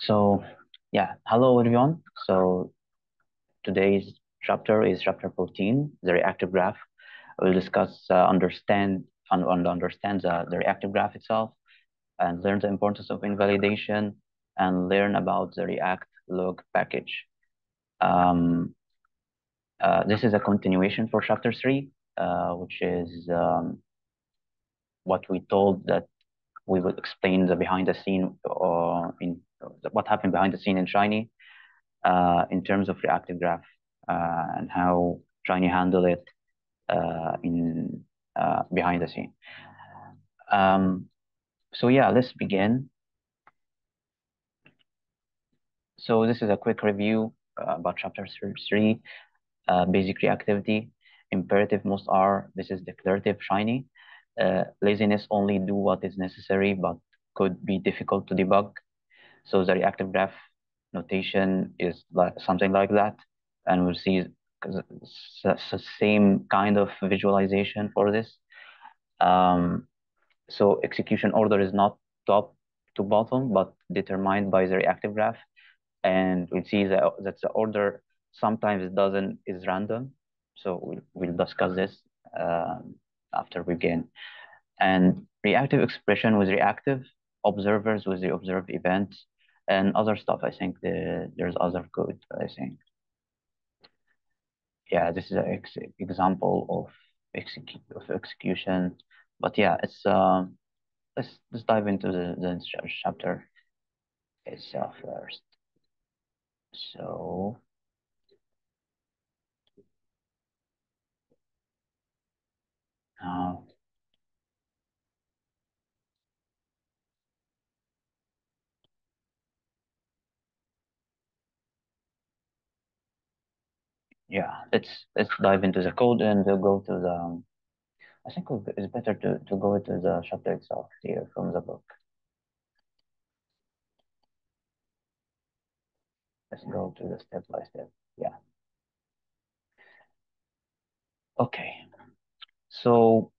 So yeah, hello everyone. So today's chapter is chapter 14, the reactive graph. We'll discuss uh, understand and, and understand the, the reactive graph itself and learn the importance of invalidation and learn about the React log package. Um, uh, this is a continuation for chapter three, uh, which is um, what we told that we will explain the behind the scene or in what happened behind the scene in Shiny uh, in terms of reactive graph uh, and how Shiny handle it uh, in uh, behind the scene. Um, so yeah, let's begin. So this is a quick review uh, about chapter three, uh, basic reactivity, imperative most are, this is declarative Shiny. laziness only do what is necessary, but could be difficult to debug. So the reactive graph notation is like something like that. And we'll see the same kind of visualization for this. Um, so execution order is not top to bottom, but determined by the reactive graph. And we see that, that the order sometimes doesn't is random. So we'll, we'll discuss this um, after we begin. And reactive expression with reactive, observers with the observed event, and other stuff. I think the, there's other code, I think. Yeah, this is an ex example of, execu of execution. But yeah, it's um, let's let's dive into the, the chapter itself first. So now yeah, let's let's dive into the code and we'll go to the. I think it's better to to go to the chapter itself here from the book. Let's go to the step by step. Yeah. Okay. So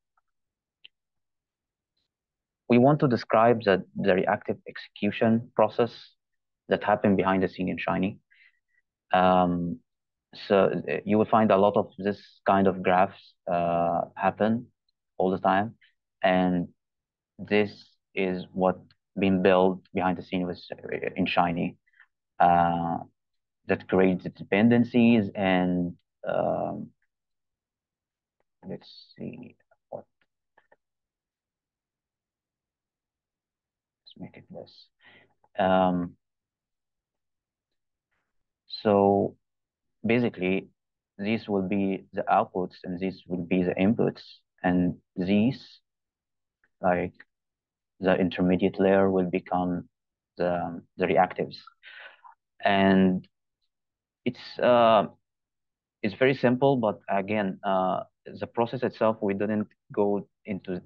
we want to describe the, the reactive execution process that happened behind the scene in Shiny. Um, so you will find a lot of this kind of graphs uh, happen all the time. And this is what being built behind the scene was in Shiny uh, that creates dependencies and um, let's see what let's make it this. Um, so basically, these will be the outputs and these will be the inputs, and these, like the intermediate layer, will become the the reactives, and it's uh, it's very simple, but again, uh, the process itself, we didn't go into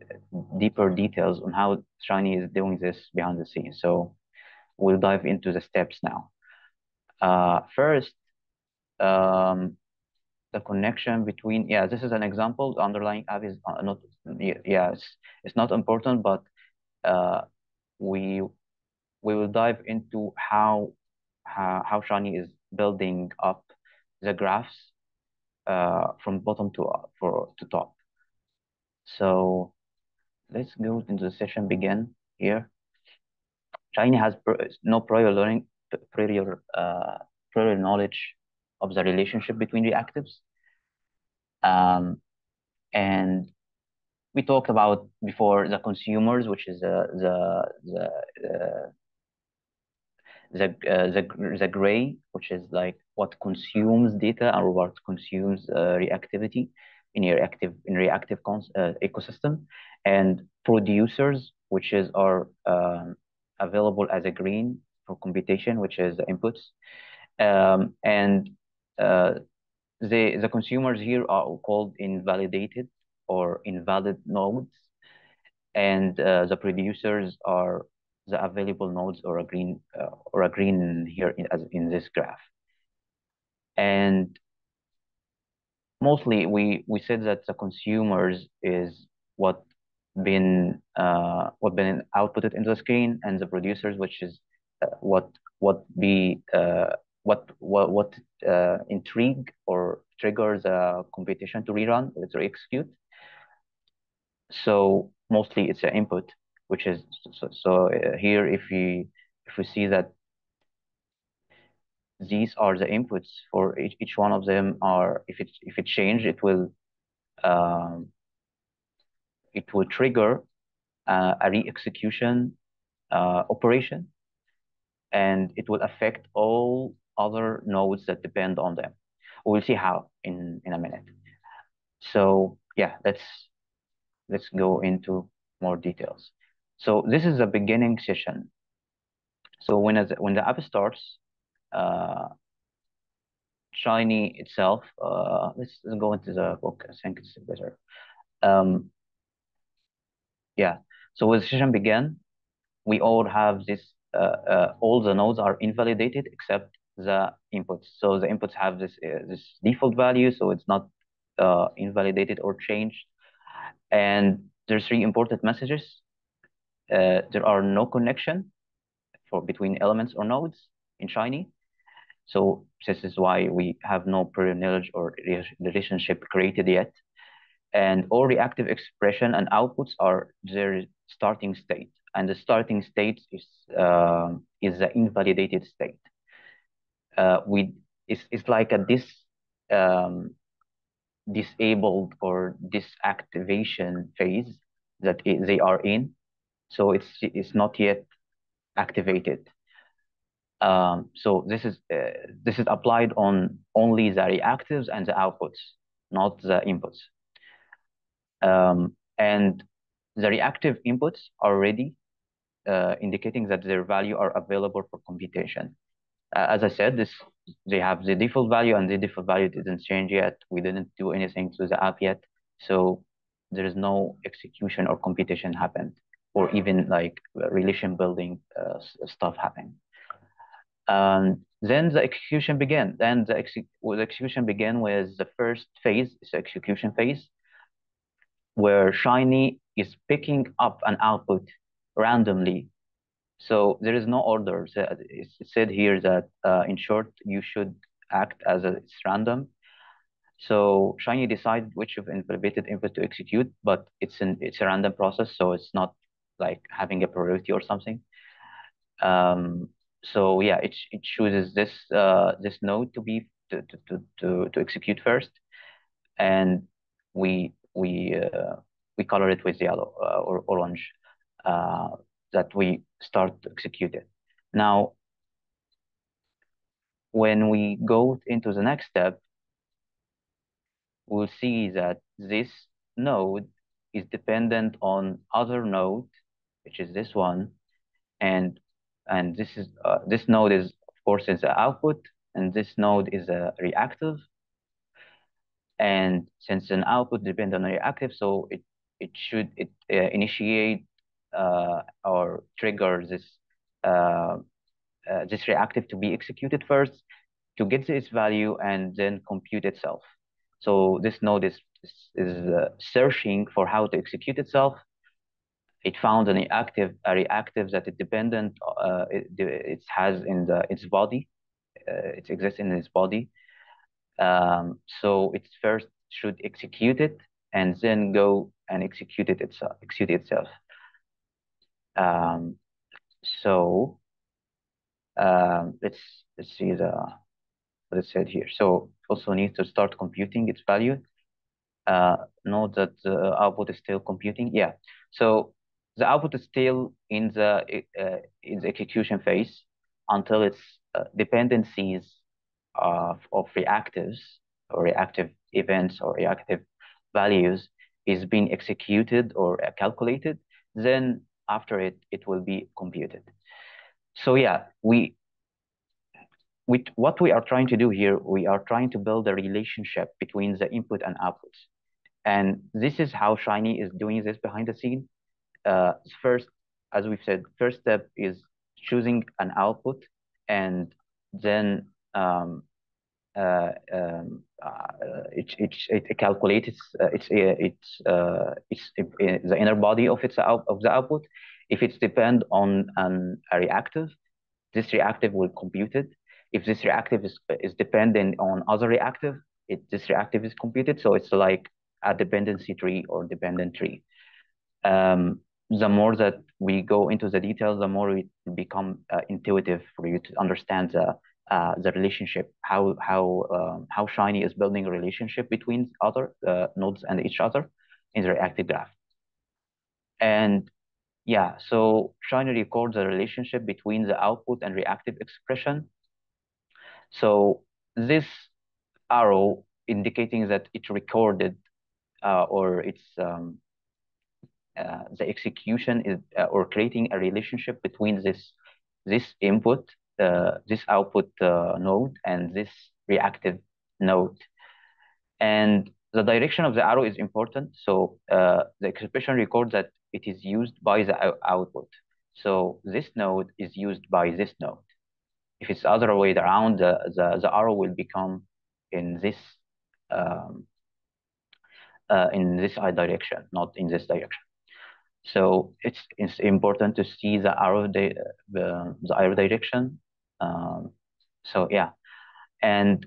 deeper details on how Shiny is doing this behind the scenes. So we'll dive into the steps now. Uh, first, um, the connection between, yeah, this is an example. The underlying app is uh, not, yeah, it's, it's not important, but uh, we we will dive into how how, how Shiny is building up the graphs uh, from bottom to uh, for to top. So let's go into the session begin here. Shiny has no prior learning, prior uh, prior knowledge of the relationship between reactives. Um, and we talked about before the consumers, which is the the the uh, the uh, the the gray, which is like what consumes data and what consumes uh, reactivity in your active in reactive uh, ecosystem, and producers, which is are um, available as a green for computation, which is the inputs, um, and uh, the the consumers here are called invalidated or invalid nodes, and uh, the producers are the available nodes or a green uh, or a green here in, as in this graph. And mostly we we said that the consumers is what been uh, what been outputted into the screen, and the producers, which is uh, what what be uh, what what what uh, intrigue or triggers a computation to rerun or to execute. So mostly it's an input, which is so, so uh, here if we if we see that these are the inputs for each, each one of them are if it if it change it will um, it will trigger uh, a re-execution uh, operation and it will affect all other nodes that depend on them. We'll see how in, in a minute. So yeah, let's let's go into more details. So this is a beginning session. So when as, when the app starts, uh, Shiny itself, uh, let's, go into the book. I think it's better. Um, yeah. So when the session began, we all have this. Uh, uh, all the nodes are invalidated except the inputs. So the inputs have this uh, this default value, so it's not uh, invalidated or changed. And there's three important messages. Uh, there are no connection for between elements or nodes in Shiny. So this is why we have no prior knowledge or relationship created yet. And all reactive expression and outputs are their starting state. And the starting state is, uh, is the invalidated state. Uh, we, it's, it's like a dis, um, disabled or disactivation phase that they are in. So it's, it's not yet activated. Um, so this is uh, this is applied on only the reactives and the outputs, not the inputs. Um, and the reactive inputs are ready, uh, indicating that their value are available for computation. Uh, as I said, this they have the default value, and the default value didn't change yet. We didn't do anything to the app yet, so there is no execution or computation happened, or even like relation building uh, stuff happened. And then the execution began. Then the, exe the execution began with the first phase, the execution phase, where Shiny is picking up an output randomly. So there is no order. It's said here that, uh, in short, you should act as a, it's random. So Shiny decides which of invalidated input to execute, but it's an it's a random process, so it's not like having a priority or something. Um, so yeah, it it chooses this uh, this node to be to to to to execute first, and we we uh, we color it with yellow uh, or orange uh, that we start to execute it. Now, when we go into the next step, we'll see that this node is dependent on other node, which is this one, and and this is uh, this node is of course is the output, and this node is a reactive. And since an output depends on a reactive, so it it should it uh, initiate or trigger this uh, uh, this reactive to be executed first to get its value and then compute itself. So this node is is, uh, searching for how to execute itself. It found an active a reactive that it dependent uh, it, it has in the its body uh, it exists in its body. Um, so it first should execute it and then go and execute it itself execute itself um, so um, let's let's see the what it said here. So also needs to start computing its value. Uh, note that the output is still computing. Yeah. So the output is still in the uh, in the execution phase until its uh, dependencies of, of reactives or reactive events or reactive values is being executed or calculated. Then after it, it will be computed. So yeah, we with what we are trying to do here, we are trying to build a relationship between the input and outputs. And this is how Shiny is doing this behind the scene uh, first, as we've said, first step is choosing an output and then um, uh, um, uh, it, it, it calculates uh, its, its, uh, its, its, the inner body of its out, of the output. If it's depend on an, a reactive, this reactive will compute it. If this reactive is, is dependent on other reactive, it, this reactive is computed. So it's like a dependency tree or dependent tree. Um, the more that we go into the details, the more it become uh, intuitive for you to understand the uh, the relationship, how how um, how Shiny is building a relationship between other uh, nodes and each other in the reactive graph. And yeah, so Shiny records the relationship between the output and reactive expression. So this arrow indicating that it recorded uh, or it's um, uh, the execution is uh, or creating a relationship between this this input, uh, this output uh, node, and this reactive node. And the direction of the arrow is important. So uh, the expression records that it is used by the output. So this node is used by this node. If it's other way around, the, the, the arrow will become in this um, uh, in this direction, not in this direction. So it's, it's important to see the arrow the, the arrow direction. Um, so yeah, and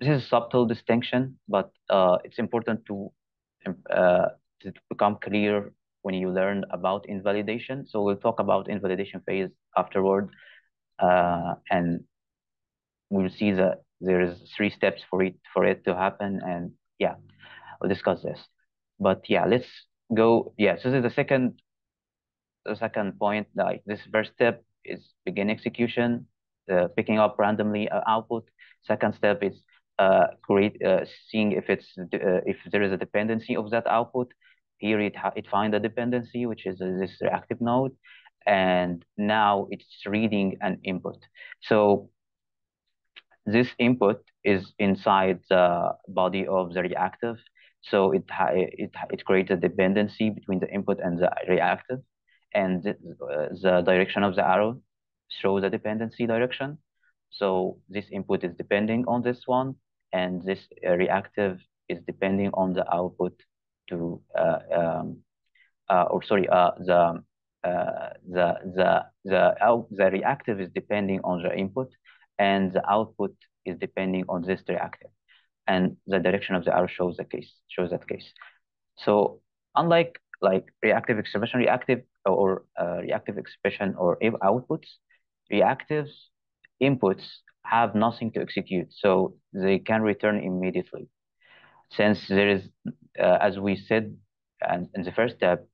this is a subtle distinction, but uh, it's important to uh, to become clear when you learn about invalidation. So we'll talk about invalidation phase afterward, uh, and we'll see that there is three steps for it for it to happen, and yeah, we'll discuss this. But yeah, let's go. Yeah, so this is the second the second point. Like this first step is begin execution, picking up randomly uh, output. Second step is uh, create uh, seeing if it's uh, if there is a dependency of that output. Here it it find a dependency, which is this reactive node, and now it's reading an input. So this input is inside the body of the reactive. So it it it creates a dependency between the input and the reactive, and the, uh, the direction of the arrow shows the dependency direction. So this input is depending on this one, and this uh, reactive is depending on the output to, uh, um, uh, or sorry, uh, the uh, the the the out, the reactive is depending on the input, and the output is depending on this reactive, and the direction of the arrow shows the case shows that case. So unlike like reactive expression, reactive or uh, reactive expression or outputs, reactive inputs have nothing to execute, so they can return immediately. Since there is, uh, as we said and in the first step,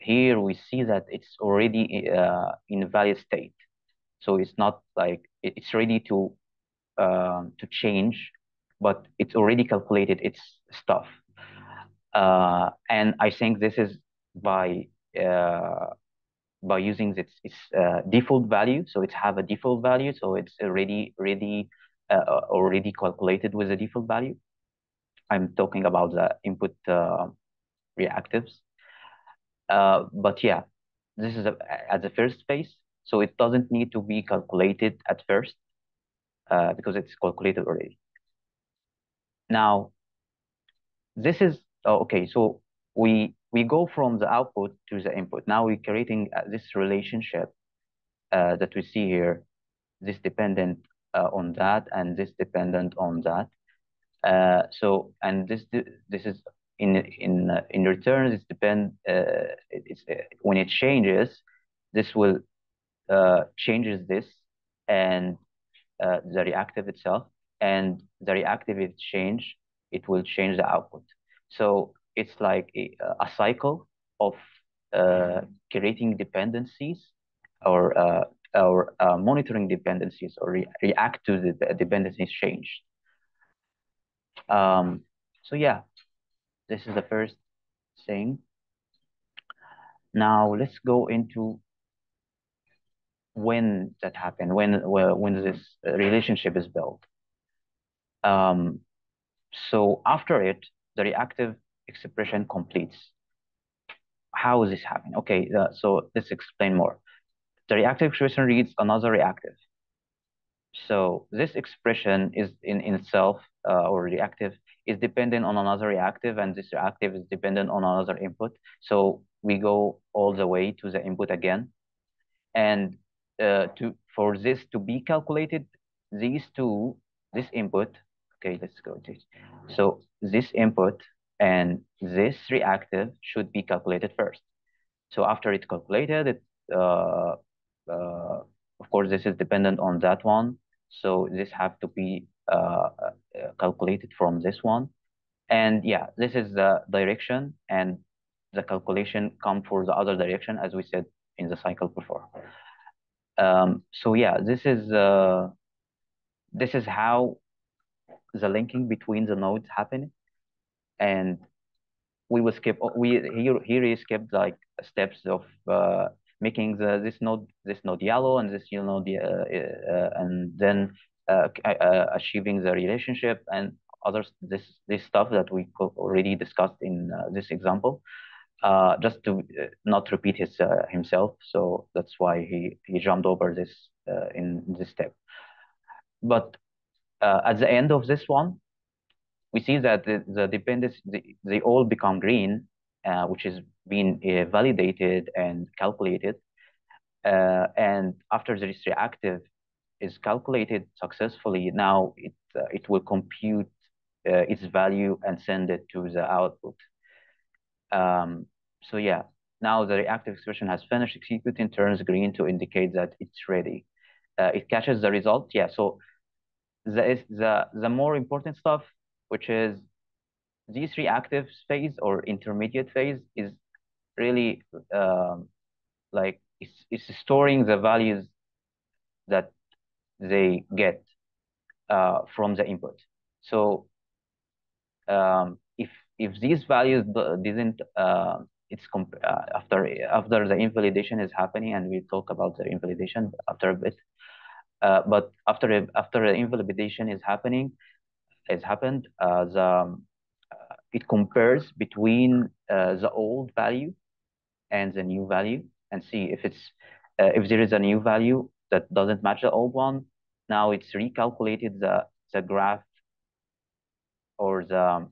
here we see that it's already uh, in a valid state. So it's not like it's ready to um, to change, but it's already calculated its stuff. Uh, and I think this is by uh, by using its, its uh, default value. So it have a default value. So it's already already uh, already calculated with the default value. I'm talking about the input uh, reactives. Uh, but yeah, this is a, at the first phase. So it doesn't need to be calculated at first uh, because it's calculated already. Now, this is, oh, okay, so we we go from the output to the input. Now we're creating uh, this relationship uh, that we see here, this dependent uh, on that and this dependent on that. Uh, so, and this this is in in uh, in return, it depend. Uh, it's when it changes, this will changes this and the reactive itself, and the reactive it change, it will change the output. So it's like a, a cycle of uh, creating dependencies or uh, or uh, monitoring dependencies or re react to the dependencies change. Um, so yeah, this is the first thing. Now let's go into when that happened, when when this relationship is built. Um, so after it, the reactive expression completes. How is this happening? Okay, uh, so let's explain more. The reactive expression reads another reactive. So this expression is in, in itself, uh, or reactive, is dependent on another reactive, and this reactive is dependent on another input. So we go all the way to the input again. And uh, to for this to be calculated, these two, this input, okay, let's go to. So this input and this reactive should be calculated first. So after it's calculated, it, uh, uh, of course, this is dependent on that one. So this have to be uh, uh calculated from this one. And yeah, this is the direction and the calculation come for the other direction, as we said in the cycle before. Um, so yeah, this is uh, this is how the linking between the nodes happen, and we will skip. We here here we skipped like steps of uh, making the this node this node yellow and this you know the uh, uh, and then uh, uh, achieving the relationship and others this this stuff that we already discussed in uh, this example uh, just to uh, not repeat his uh, himself. So that's why he he jumped over this uh, in this step. But uh, at the end of this one, we see that the, the dependence they, they all become green, uh, which is being validated and calculated. and after this reactive is calculated successfully, now it it will compute its value and send it to the output. Um, so yeah, now the reactive expression has finished executing, turns green to indicate that it's ready. Uh, it catches the result. Yeah, so the, the, the more important stuff, which is this reactive phase or intermediate phase is really um, like it's, it's storing the values that they get uh, from the input. So um, if if these values didn't uh, it's uh, after after the invalidation is happening and we talk about the invalidation after a bit uh, but after after the invalidation is happening has happened uh, the uh, it compares between uh, the old value and the new value and see if it's uh, if there is a new value that doesn't match the old one now it's recalculated the the graph or the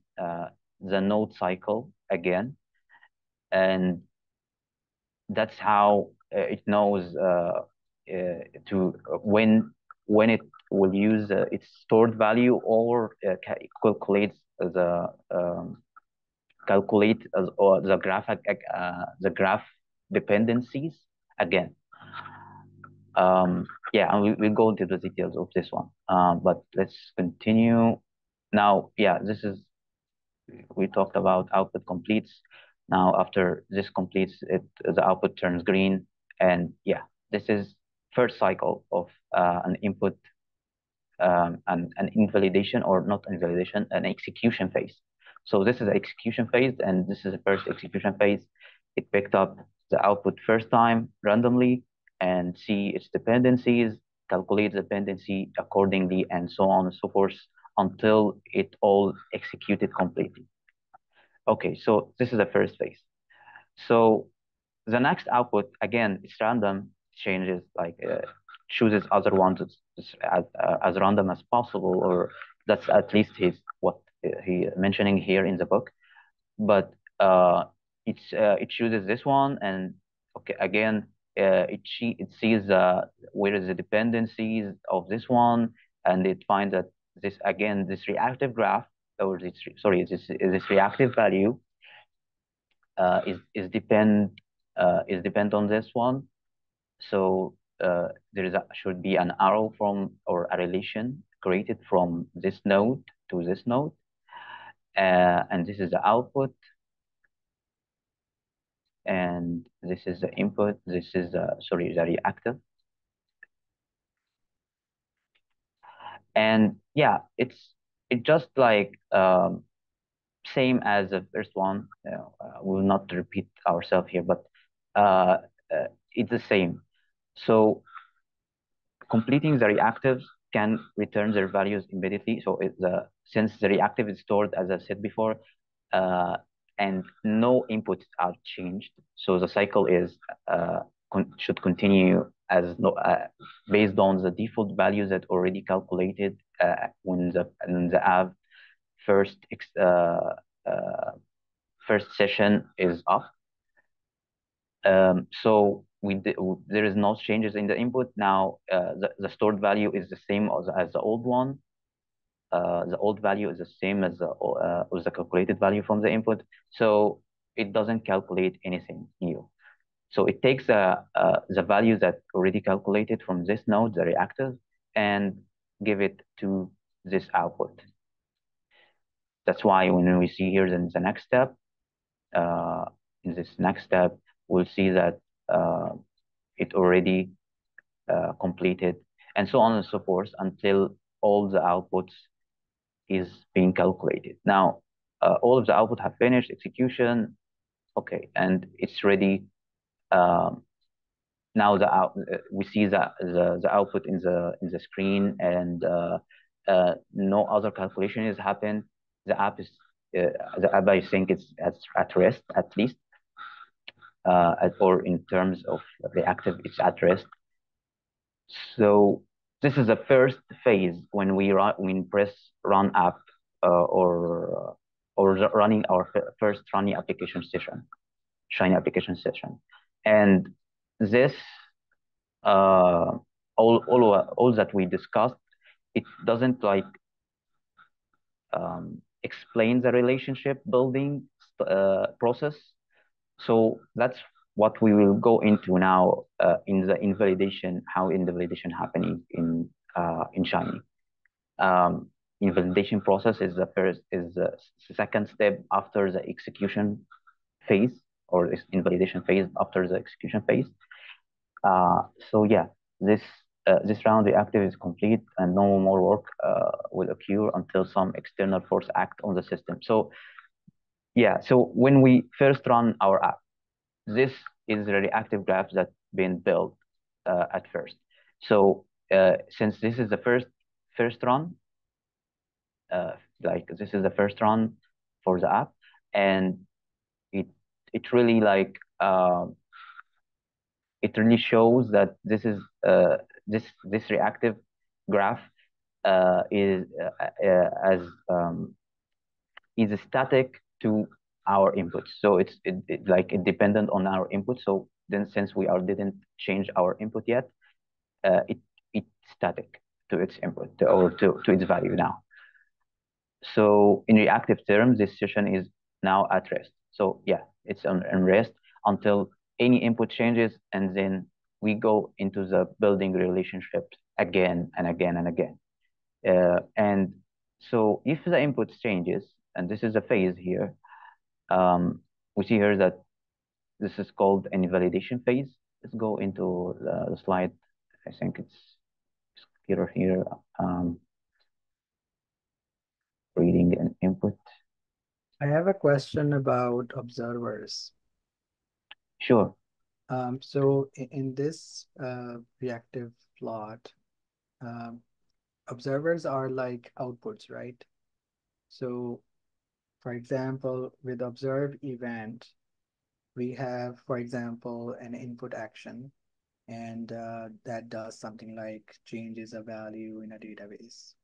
the node cycle again. And that's how uh, it knows uh, uh, to when when it will use its stored value or calculates the um, calculate or the graph the graph dependencies again. Um, yeah, and we, we'll go into the details of this one. Um, but let's continue. Now, yeah, this is we talked about output completes. Now, after this completes, it the output turns green. And yeah, this is first cycle of uh, an input, um, an, an invalidation or not invalidation, an execution phase. So this is the execution phase, and this is the first execution phase. It picked up the output first time randomly and see its dependencies, calculate the dependency accordingly, and so on and so forth until it all executed completely. Okay, so this is the first phase. So the next output, again, it's random, changes like uh, chooses other ones as, uh, as random as possible, or that's at least his what he mentioning here in the book. But uh, it's uh, it chooses this one, and okay, again, uh, it it sees uh, where is the dependencies of this one, and it finds that this again, this reactive graph, or this, sorry, this, this reactive value uh, is, is depend, is depend on this one. So uh, there is a, should be an arrow from, or a relation created from this node to this node. Uh, and this is the output. And this is the input. This is, the, sorry, the reactive. And yeah, it's it just like um, same as the first one. Uh, we will not repeat ourselves here, but uh, uh, it's the same. So completing the reactives can return their values immediately. So it, the since the reactive is stored, as I said before, uh, and no inputs are changed, so the cycle is uh, con should continue as no, uh, based on the default values that already calculated uh, when the when the app first uh, uh, first session is up. Um, so we did, there is no changes in the input. Now uh, the, the stored value is the same as, as the old one. Uh, the old value is the same as the, uh, as the calculated value from the input. So it doesn't calculate anything new. So it takes uh, uh, the value that already calculated from this node, the reactive, and give it to this output. That's why when we see here in the next step, uh, in this next step, we'll see that it already uh, completed, and so on and so forth until all the outputs is being calculated. Now, uh, all of the output have finished execution, okay, and it's ready. Um, now the out, uh, we see the, the the output in the in the screen, and uh, uh, no other calculation has happened. The app is uh, the app I think it's at, at rest at least uh, or in terms of the active it's addressed. So this is the first phase when we run, when press run app uh, or or running our first running application session, Shiny application session, and this uh, all all all that we discussed, it doesn't like um, explain the relationship building uh, process so that's what we will go into now uh, in the invalidation, how invalidation happening in uh, in Shiny. Um, invalidation process is the first is the second step after the execution phase or this invalidation phase after the execution phase. Uh, so yeah, this uh, this round reactive is complete and no more work uh, will occur until some external force act on the system. So yeah, so when we first run our app, this is the reactive graph that's been built uh, at first. So uh, since this is the first first run, uh, like this is the first run for the app, and it it really like um, it really shows that this is uh, this this reactive graph uh, is uh, as um, is static to our inputs. So it's it, it, like it dependent on our input. So then since we are didn't change our input yet, uh, it it's static to its input to, or to, to its value now. So in reactive terms, this session is now at rest. So yeah, it's on, on rest until any input changes, and then we go into the building relationships again and again and again. Uh, and so if the input changes, and this is a phase here, um, we see here that this is called an invalidation phase. Let's go into the, the slide. I think it's clearer here. Um, reading and input. I have a question about observers. Sure. Um, so in, in this uh, reactive plot, um, observers are like outputs, right? So for example, with observe event, we have, for example, an input action, and uh, that does something like changes a value in a database.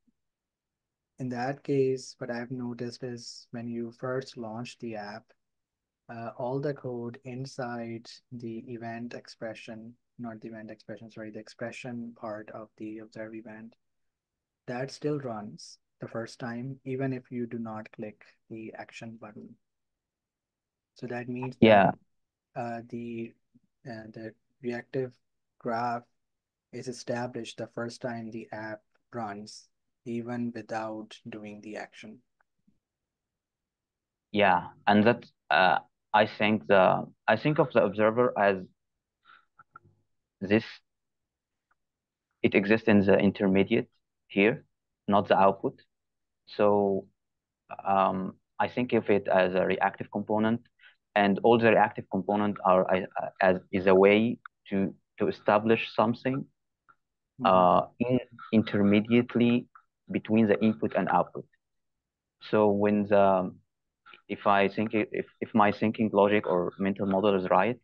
In that case, what I've noticed is when you first launch the app, uh, all the code inside the event expression, not the event expression, sorry, the expression part of the observe event, that still runs the first time, even if you do not click the action button. So that means yeah, that, uh, the uh, the reactive graph is established the first time the app runs, even without doing the action. Yeah, and that uh, I think the I think of the observer as this. It exists in the intermediate here, not the output. So um, I think of it as a reactive component, and all the reactive component are as is a way to to establish something mm-hmm. uh, in, intermediately between the input and output. So when the if I think if if my thinking logic or mental model is right,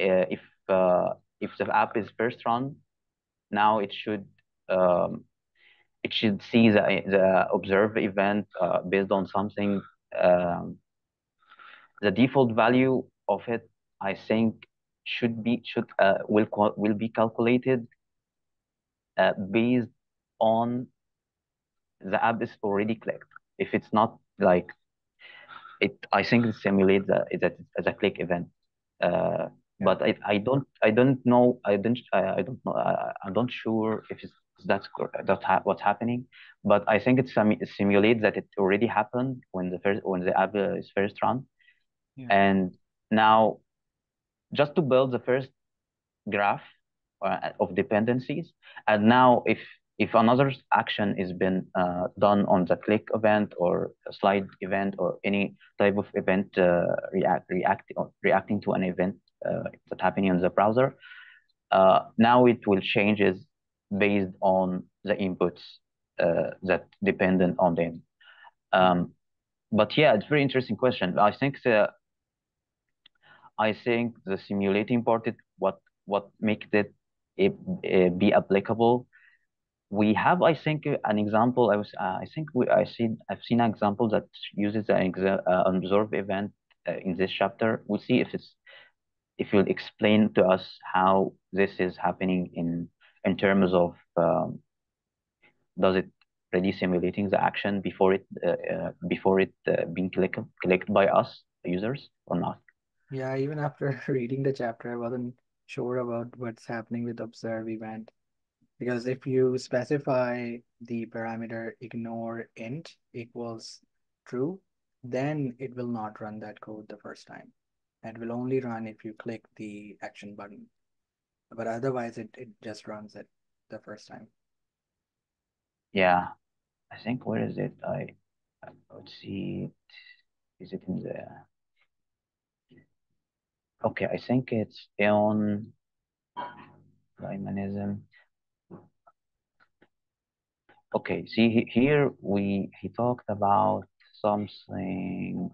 uh, if uh, if the app is first run, now it should um, it should see the, the observe event uh, based on something. Um, the default value of it, I think, should be should uh, will will be calculated uh, based on the app is already clicked. If it's not like it, I think it simulates that that as a click event. Uh, but I, I don't I don't know I don't I, I don't know I, I'm not sure if it's that's that's ha what's happening but I think it, sim simulates that it already happened when the first when the app is first run yeah. and now just to build the first graph uh, of dependencies and now if if another action is been uh, done on the click event or a slide event or any type of event uh, react, react, reacting to an event uh, that's happening in the browser, uh, now it will changes based on the inputs uh, that dependent on them. Um, but yeah, it's very interesting question. I think the I think the simulating part what what makes it, it, it be applicable we have, I think, an example. I was, uh, I think we, I seen, I've seen an example that uses an exa uh, observed event uh, in this chapter. We'll see if it's, if you'll explain to us how this is happening in in terms of um, does it really simulating the action before it uh, uh, before it uh, being clicked clicked by us users or not? Yeah, even after reading the chapter, I wasn't sure about what's happening with observe event. Because if you specify the parameter ignoreInit equals true, then it will not run that code the first time. It will only run if you click the action button. But otherwise, it, it just runs it the first time. Yeah, I think where is it? I, I would see it. Is it in the? Okay, I think it's on dynamism. Okay, see here we he talked about something.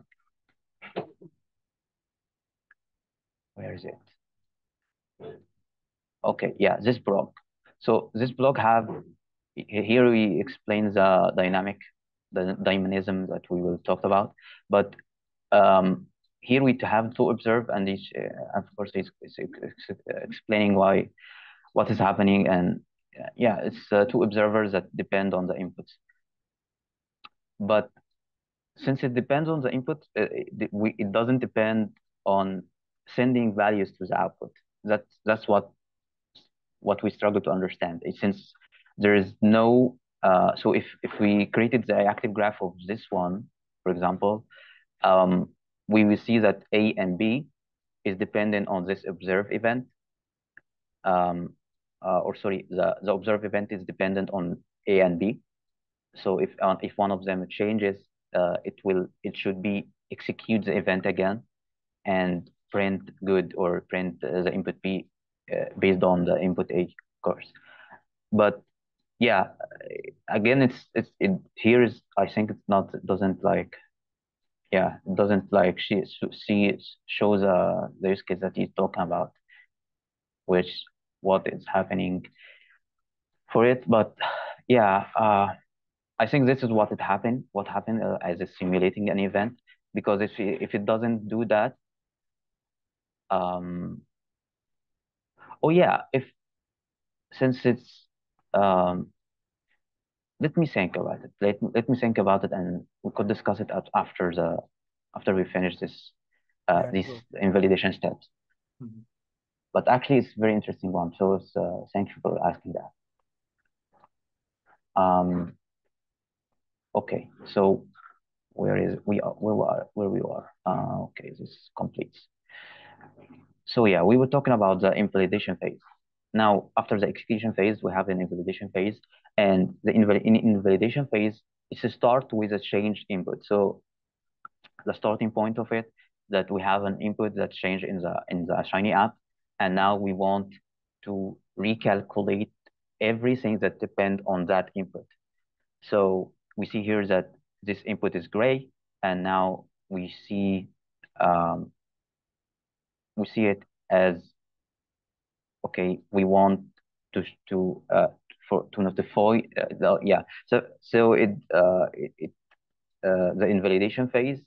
Where is it? Okay, yeah, this block. So this block have here we explain the dynamic, the dynamism that we will talk about. But um, here we have to observe, and each, uh, of course, it's, it's, explaining why what is happening and yeah, it's uh, two observers that depend on the inputs. But since it depends on the input, uh, it, we, it doesn't depend on sending values to the output. That's that's what what we struggle to understand. It, since there is no uh, so if if we created the active graph of this one, for example, um, we will see that A and B is dependent on this observe event. Um, uh, or sorry, the, the observed event is dependent on A and B. So if uh, if one of them changes, uh, it will it should be execute the event again and print good or print the input B uh, based on the input A, course. But yeah, again, it's it's it here is I think it's not doesn't like yeah it doesn't like she see shows uh the use case that he's talking about, which what is happening for it. But yeah, uh, I think this is what it happened. What happened uh, as a simulating an event because if if it doesn't do that, um, oh yeah, if since it's um, let me think about it. Let let me think about it, and we could discuss it after the after we finish this uh, yeah, these cool. invalidation steps. Mm -hmm but actually it's a very interesting one. So it's, uh, thank you for asking that. Um, okay, so where is we are where we are where we are? Uh, okay, this completes. So yeah, we were talking about the invalidation phase. Now, after the execution phase, we have an invalidation phase, and the inval in invalidation phase is to start with a changed input. So the starting point of it that we have an input that changed in the in the Shiny app, and now we want to recalculate everything that depend on that input. So we see here that this input is gray, and now we see um, we see it as okay. We want to to uh, for to notify uh, the, yeah. So so it uh, it, it uh, the invalidation phase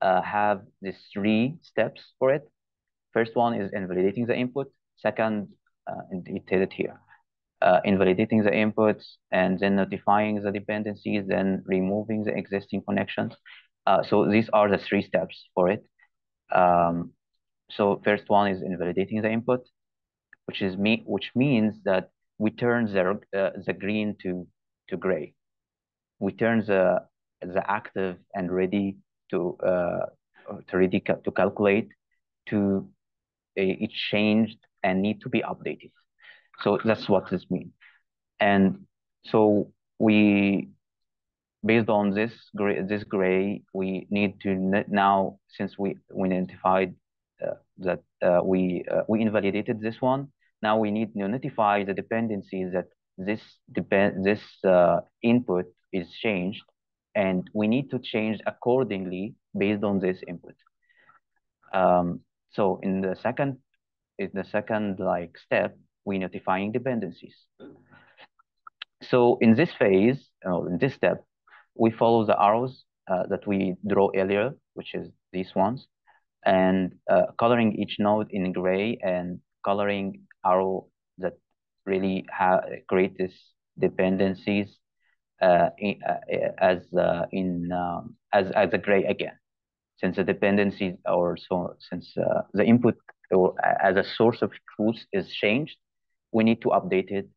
uh, have these three steps for it. First one is invalidating the input. Second, uh, indicated here, uh, invalidating the inputs and then notifying the dependencies, then removing the existing connections. Uh, so these are the three steps for it. Um, so first one is invalidating the input, which is me, which means that we turn the uh, the green to to gray. We turn the the active and ready to uh, to ready ca to calculate to it changed and need to be updated. So that's what this means. And so we, based on this gray, this gray, we need to now, since we, we identified uh, that uh, we, uh, we invalidated this one, now we need to notify the dependencies that this depend this uh, input is changed, and we need to change accordingly based on this input. Um, so in the second, in the second like step, we notifying dependencies. So in this phase, or in this step, we follow the arrows uh, that we draw earlier, which is these ones, and uh, coloring each node in gray and coloring arrow that really create these dependencies uh, in, uh, as uh, in um, as as a gray again since the dependencies or so since uh, the input or as a source of truth is changed, we need to update it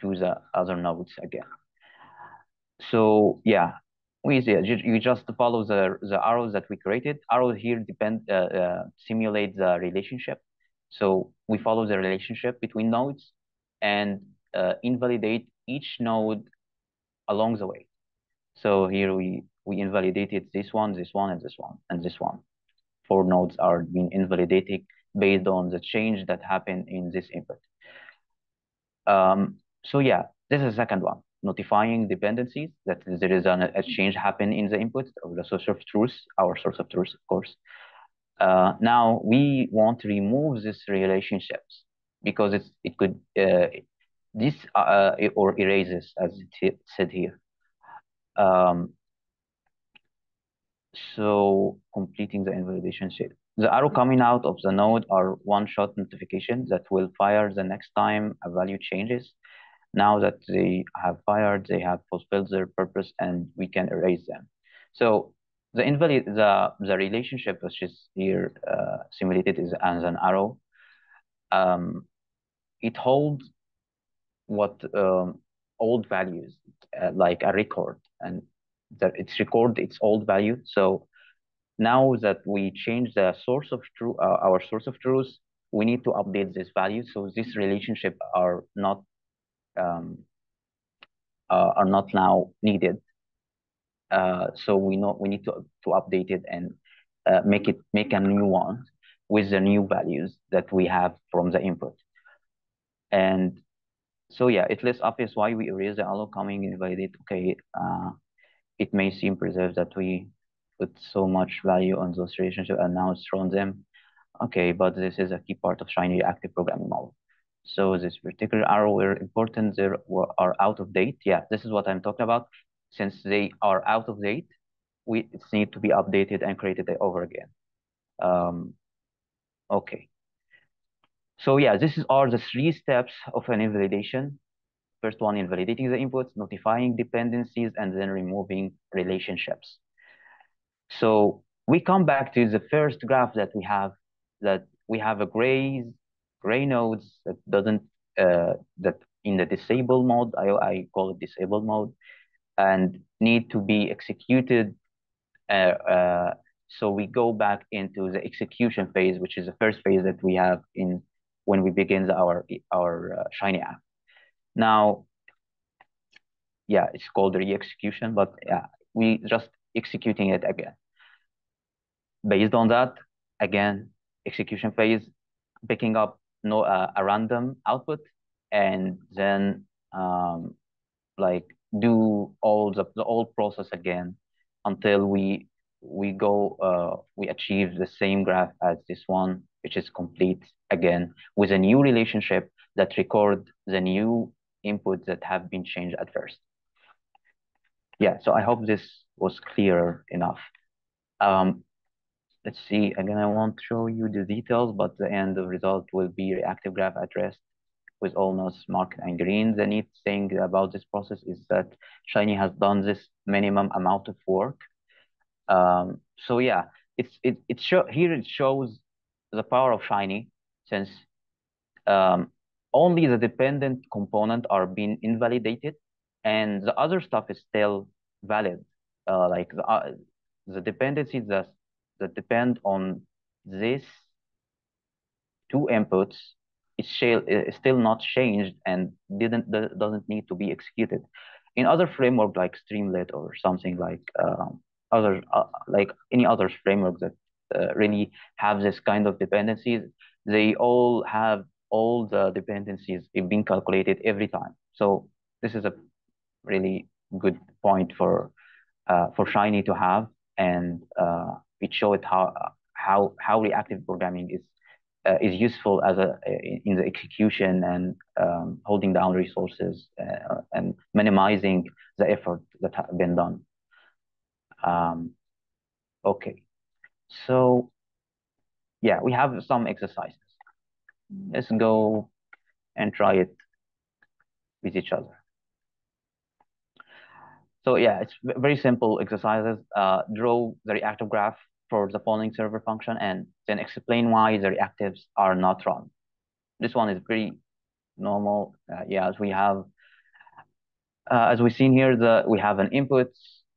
to the other nodes again. So yeah, we you just follow the the arrows that we created. Arrows here depend uh, uh, simulate the relationship. So we follow the relationship between nodes and uh, invalidate each node along the way. So here we we invalidated this one, this one, and this one, and this one. Four nodes are being invalidated based on the change that happened in this input. Um, so yeah, this is the second one, notifying dependencies that there is an, a change happen in the input of the source of truth, our source of truth, of course. Uh, now we want to remove these relationships because it's, it could, uh, this uh, or erases as it said here. Um, so completing the invalidation state. The arrow coming out of the node are one-shot notifications that will fire the next time a value changes. Now that they have fired, they have fulfilled their purpose and we can erase them. So the invalid, the, the relationship which is here uh, simulated is as an arrow. Um, it holds what um, old values, uh, like a record, and that it's record its old value. So now that we change the source of true, uh, our source of truth, we need to update this value. So this relationship are not um, uh, are not now needed. Uh, so we know we need to to update it and uh, make it make a new one with the new values that we have from the input. And so yeah, it lists obvious why we erase the allow coming invalidate. Okay, uh, it may seem preserved that we put so much value on those relationships and now it's thrown them. Okay, but this is a key part of Shiny active programming model. So this particular arrow where important they are out of date. Yeah, this is what I'm talking about. Since they are out of date, we need to be updated and created over again. Um, okay. So yeah, this is are the three steps of an invalidation. First one, invalidating the inputs, notifying dependencies, and then removing relationships. So we come back to the first graph that we have, that we have a gray, gray nodes that doesn't, uh, that in the disable mode, I, I call it disable mode, and need to be executed. Uh, uh, so we go back into the execution phase, which is the first phase that we have in when we begin our, our uh, Shiny app. Now, yeah, it's called re-execution, but yeah, we just executing it again. Based on that, again, execution phase, picking up no uh, a random output, and then um, like do all the the old process again until we we go uh, we achieve the same graph as this one, which is complete again with a new relationship that record the new inputs that have been changed at first. Yeah, so I hope this was clear enough. Um, let's see, again, I won't show you the details, but the end of result will be reactive graph at rest with all nodes marked in green. The neat thing about this process is that Shiny has done this minimum amount of work. Um, so yeah, it's it it show here it shows the power of Shiny since um, only the dependent component are being invalidated and the other stuff is still valid. Uh, like the, uh, the dependencies that, that depend on these two inputs is, is still not changed and didn't doesn't need to be executed. In other framework like Streamlit or something like um, other uh, like any other framework that uh, really have this kind of dependencies, they all have all the dependencies being calculated every time. So this is a really good point for uh, for Shiny to have, and uh, it showed how how how reactive programming is uh, is useful as a in the execution and um, holding down resources uh, and minimizing the effort that has been done. Um, okay, so yeah, we have some exercises. Let's go and try it with each other. So yeah, it's very simple exercises. Uh, draw the reactive graph for the polling server function and then explain why the reactives are not run. This one is pretty normal. Uh, yeah, as we have, uh, as we've seen here, the we have an input,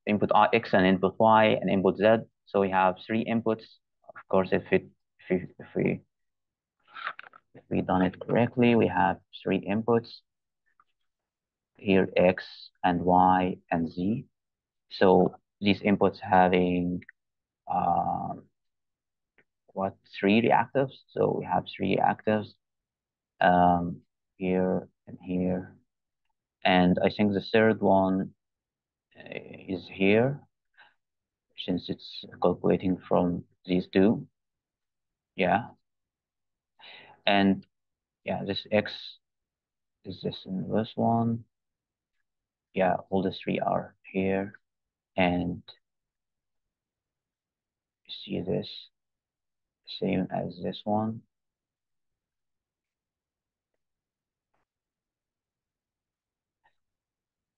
input X and input Y and input Z. So we have three inputs. Of course, if it if we if we if we done it correctly, we have three inputs here X and Y and Z. So these inputs having um, what three reactives. So we have three reactives um, here and here. And I think the third one uh, is here since it's calculating from these two. Yeah. And yeah, this X is this in this one yeah, all the three are here. And see this, same as this one.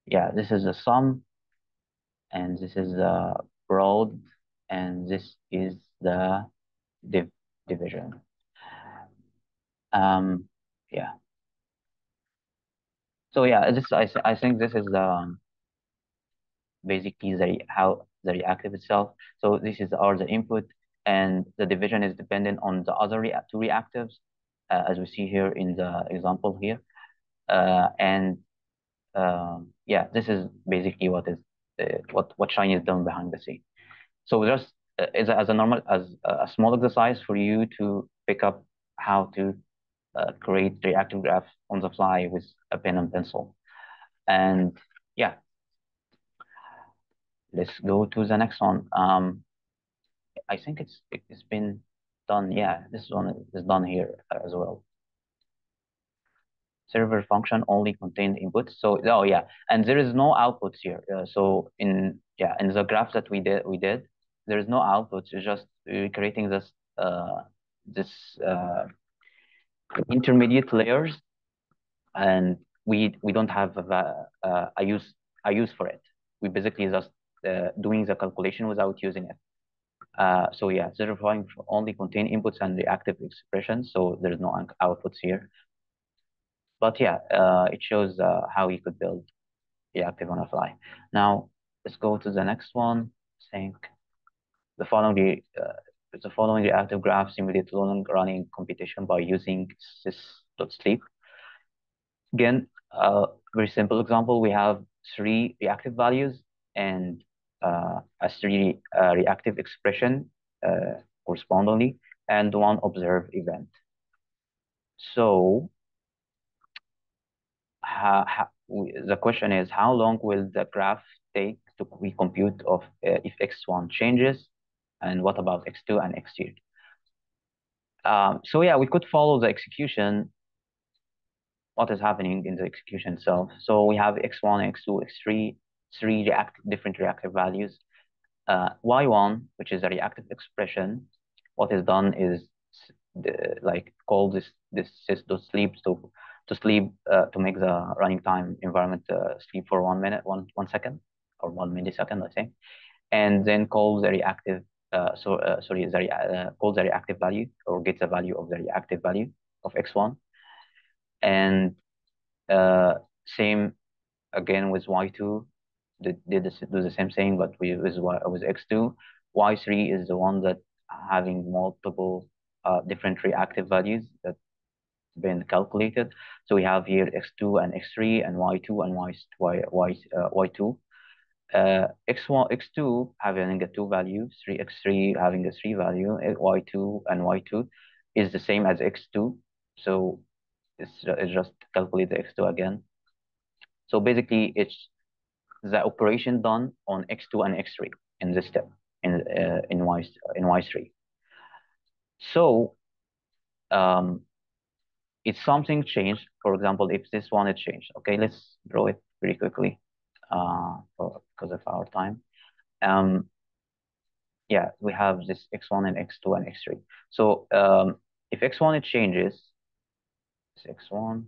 Yeah, this is the sum, and this is the broad, and this is the div division. Um, yeah. So yeah, this I I think this is um basically the how the reactive itself. So this is our the input, and the division is dependent on the other rea two reactives, uh, as we see here in the example here. Uh, and um, yeah, this is basically what is uh, what what Shiny is done behind the scene. So just uh, as a, as a normal as a small exercise for you to pick up how to uh, create reactive graphs on the fly with a pen and pencil. And yeah, let's go to the next one. Um, I think it's it's been done. Yeah, this one is done here as well. Server function only contained inputs. So oh yeah, and there is no outputs here. Uh, so in yeah in the graph that we did we did there is no outputs. It's just uh, creating this uh, this uh, intermediate layers, and we we don't have a, a, a use a use for it. We basically just uh, doing the calculation without using it. Uh, so yeah, zerifying only contain inputs and reactive expressions, so there's no outputs here. But yeah, uh, it shows uh, how you could build reactive on a fly. Now let's go to the next one. Think the following uh, the following reactive graph simulate long running computation by using sys.sleep. Again, a very simple example, we have three reactive values and uh, a three uh, reactive expression uh, correspondingly and one observed event. So how, how, the question is, how long will the graph take to recompute of uh, if x1 changes and what about X2 and X3? Um, so yeah, we could follow the execution, what is happening in the execution itself. So we have X1, X2, X3, three react different reactive values. Uh, Y1, which is a reactive expression, what is done is the, like call this this sys sleep to to sleep uh, to make the running time environment uh, sleep for one minute, one one second or one millisecond, I think, and then call the reactive. Uh, so uh, sorry, the uh, call the reactive value or get the value of the reactive value of x1, and uh, same again with y2. Did, did do the same thing, but we with with x2. y3 is the one that having multiple uh, different reactive values that been calculated. So we have here x2 and x3 and y2 and y, y, y, uh, y2. Uh, x1, x2 having a 2 value, 3 x3 having a 3 value, y2 and y2 is the same as x2. So it's, it's just calculate the x2 again. So basically, it's the operation done on x2 and x3 in this step in uh, in y in y3. So um, if something changed, for example, if this one had changed, okay, let's draw it pretty quickly uh, for, because of our time. Um, yeah, we have this x1 and x2 and x3. So um, if x1 it changes, it's x1.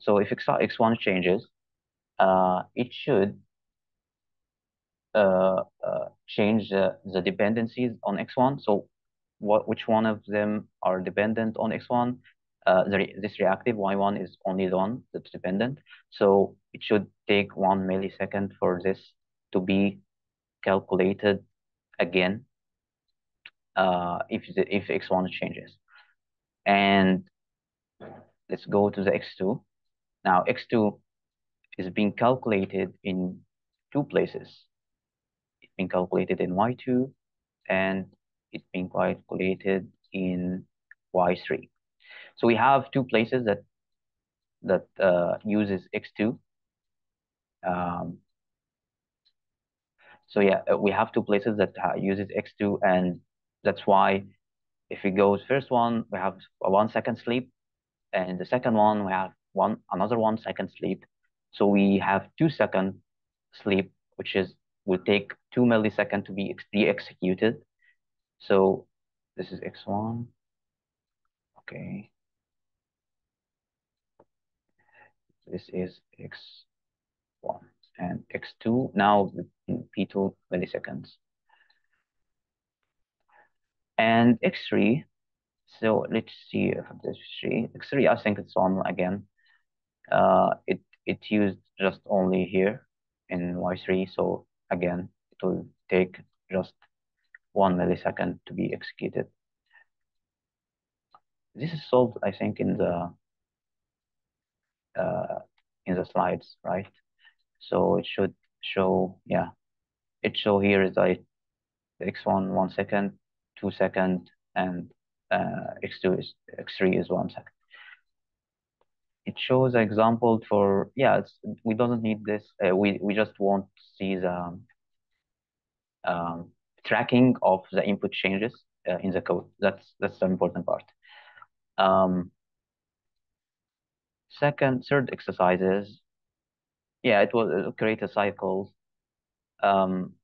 So if x, x1 changes, uh, it should uh, uh, change the, the dependencies on x1. So what which one of them are dependent on x1. Uh, the, this reactive y1 is only the one that's dependent. So it should take one millisecond for this to be calculated again uh, if the, if x1 changes. And let's go to the x2. Now x2 is being calculated in two places. It's being calculated in y2 and it's being calculated in Y3. So we have two places that that uh, uses X2. Um, so yeah, uh, we have two places that uh, uses X2, and that's why if we go first one, we have one second sleep, and the second one we have one another one second sleep. So we have two second sleep, which is will take two milliseconds to be, be executed. So this is x1. Okay. This is x1 and x2 now in p2 milliseconds. And x3, so let's see if this is x3, I think it's on again. Uh, it it used just only here in y3, so again, it will take just one millisecond to be executed. This is solved, I think, in the uh, in the slides, right? So it should show, yeah, it show here is like x1 one second, two second, and uh, x2 is x3 is one second. It shows an example for yeah. It's, we don't need this. Uh, we we just want to see the um, tracking of the input changes uh, in the code. That's that's the important part. Um, second, third exercises. Yeah, it will create a cycle. Um,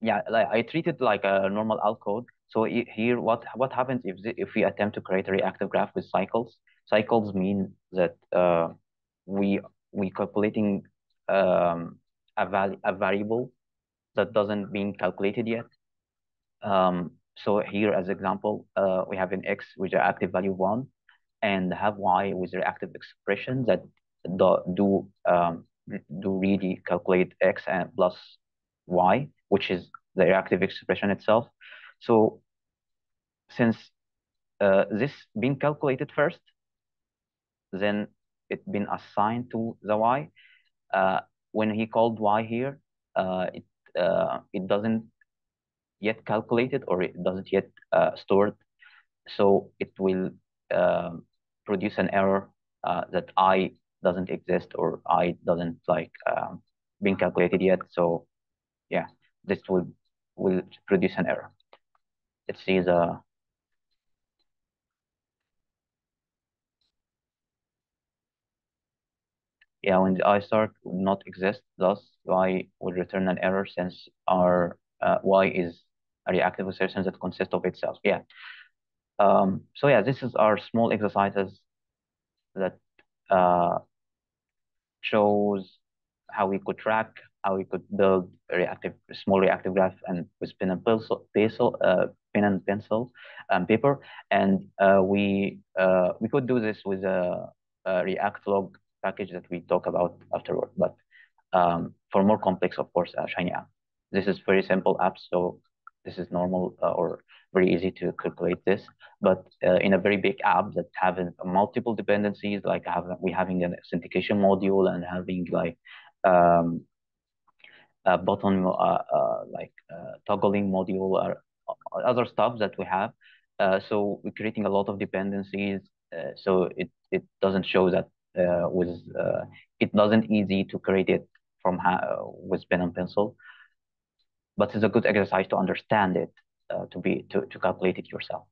yeah, like I treat it like a normal L code. So here, what what happens if if we attempt to create a reactive graph with cycles? Cycles mean that uh, we we calculating um, a, val a variable that doesn't being calculated yet. Um, so here as example, uh, we have an x with the active value one and have y with reactive expression that do, do, um, do really calculate x and plus y, which is the reactive expression itself. So since uh, this been calculated first, then it been assigned to the y. Uh, when he called y here, uh, it uh, it doesn't yet calculate it or it doesn't yet uh, store it. So it will uh, produce an error uh, that I doesn't exist or I doesn't like um, being calculated yet. So yeah, this will will produce an error. Let's see the yeah, when the I start not exist, thus y will return an error since our uh, Y is a reactive oscillation that consists of itself. Yeah. Um, so yeah, this is our small exercises that uh, shows how we could track, how we could build reactive, small reactive graph and with pen and pencil, pencil uh, pen and pencil um, paper. And uh, we uh, we could do this with a, a reactlog package that we talk about afterward. But um, for more complex, of course, uh, Shiny app. This is very simple app, so this is normal uh, or very easy to calculate this. But uh, in a very big app that having multiple dependencies, like have, we having an authentication module and having like um, a button uh, uh, like uh, toggling module or other stuff that we have. so we're creating a lot of dependencies. so it, it doesn't show that with it doesn't easy to create it from with pen and pencil but it's a good exercise to understand it, uh, to be to, to calculate it yourself.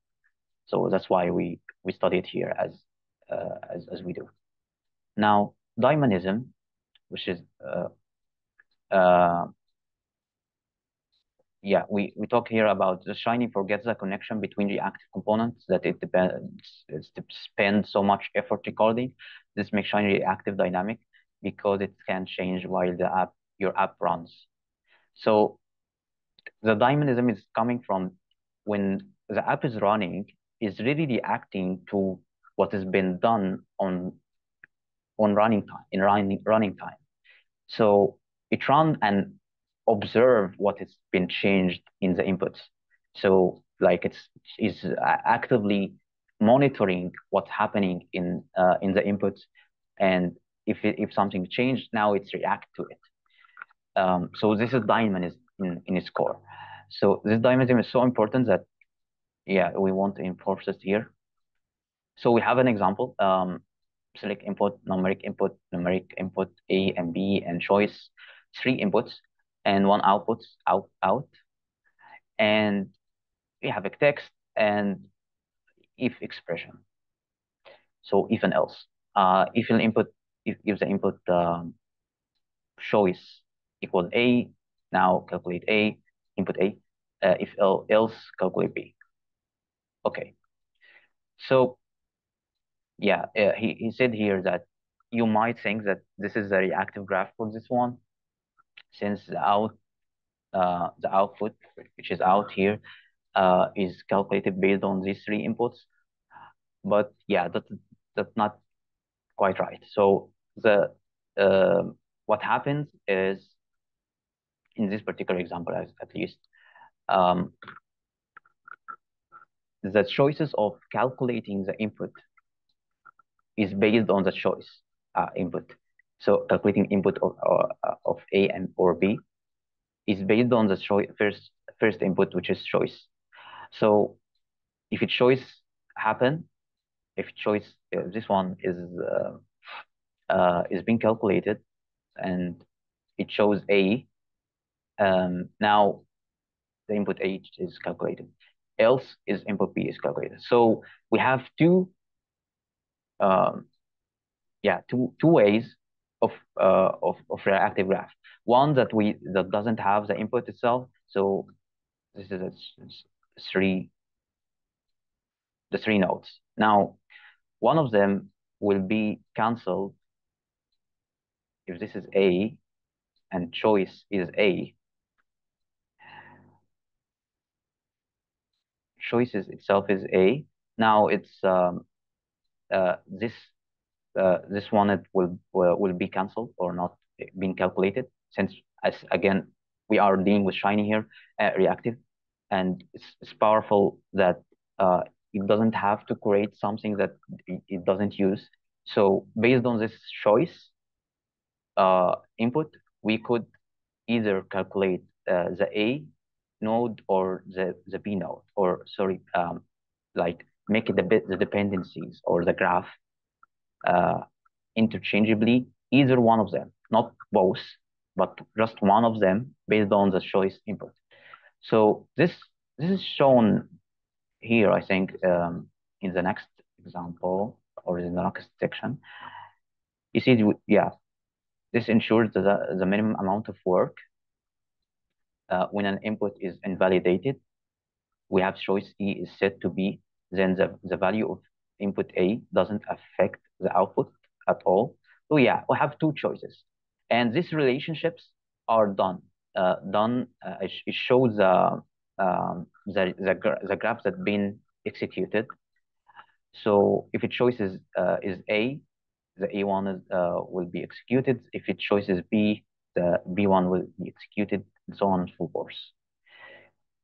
So that's why we we study it here as uh, as as we do. Now, dynamism, which is uh, uh, yeah, we, we talk here about the Shiny forgets the connection between the active components that it depends it spends so much effort recording. This makes Shiny reactive dynamic because it can change while the app your app runs. So the dynamism is coming from when the app is running, is really reacting to what has been done on on running time, in running running time. So it run and observe what has been changed in the inputs. So like it's is actively monitoring what's happening in uh, in the inputs, and if it, if something changed, now it's react to it. Um, so this is dynamism in, in its core. So this dynamism is so important that, yeah, we want to enforce it here. So we have an example, um, select input, numeric input, numeric input, A and B, and choice, three inputs, and one output, out, out. And we have a text and if expression. So if and else. Uh, if an input, if, if the input um, choice equal A, now calculate A, input A. Uh, if else, calculate B. Okay. So yeah, uh, he, he said here that you might think that this is a reactive graph for this one, since the out uh, the output, which is out here, uh, is calculated based on these three inputs. But yeah, that that's not quite right. So the uh, what happens is in this particular example, at least, um, the choices of calculating the input is based on the choice uh, input. So calculating input of, uh, of A and or B is based on the choice, first first input, which is choice. So if a choice happen, if choice if this one is uh, uh, is being calculated and it shows A, um, now the input H is calculated. Else is input B is calculated. So we have two, um, yeah, two two ways of uh, of of reactive graph. One that we that doesn't have the input itself. So this is a, three the three nodes. Now, one of them will be cancelled if this is A and choice is A, choices itself is A. Now it's um, uh, this uh, this one it will will be cancelled or not being calculated since as again we are dealing with shiny here uh, reactive and it's, it's powerful that uh, it doesn't have to create something that it doesn't use so based on this choice uh, input we could either calculate uh, the A node or the, the B node, or sorry, um, like make it the, the dependencies or the graph uh, interchangeably, either one of them, not both, but just one of them based on the choice input. So this this is shown here, I think, um, in the next example or in the next section. You see, yeah, this ensures the, the minimum amount of work uh, when an input is invalidated, we have choice E is set to B, then the, the value of input A doesn't affect the output at all. So yeah, we have two choices. And these relationships are done. Uh, done, uh, it it, shows the, um, the, the, gra the graph that's been executed. So if it choice is, uh, is A, the A1 is, uh, will be executed. If it choice is B, the B1 will be executed, and so on and so forth.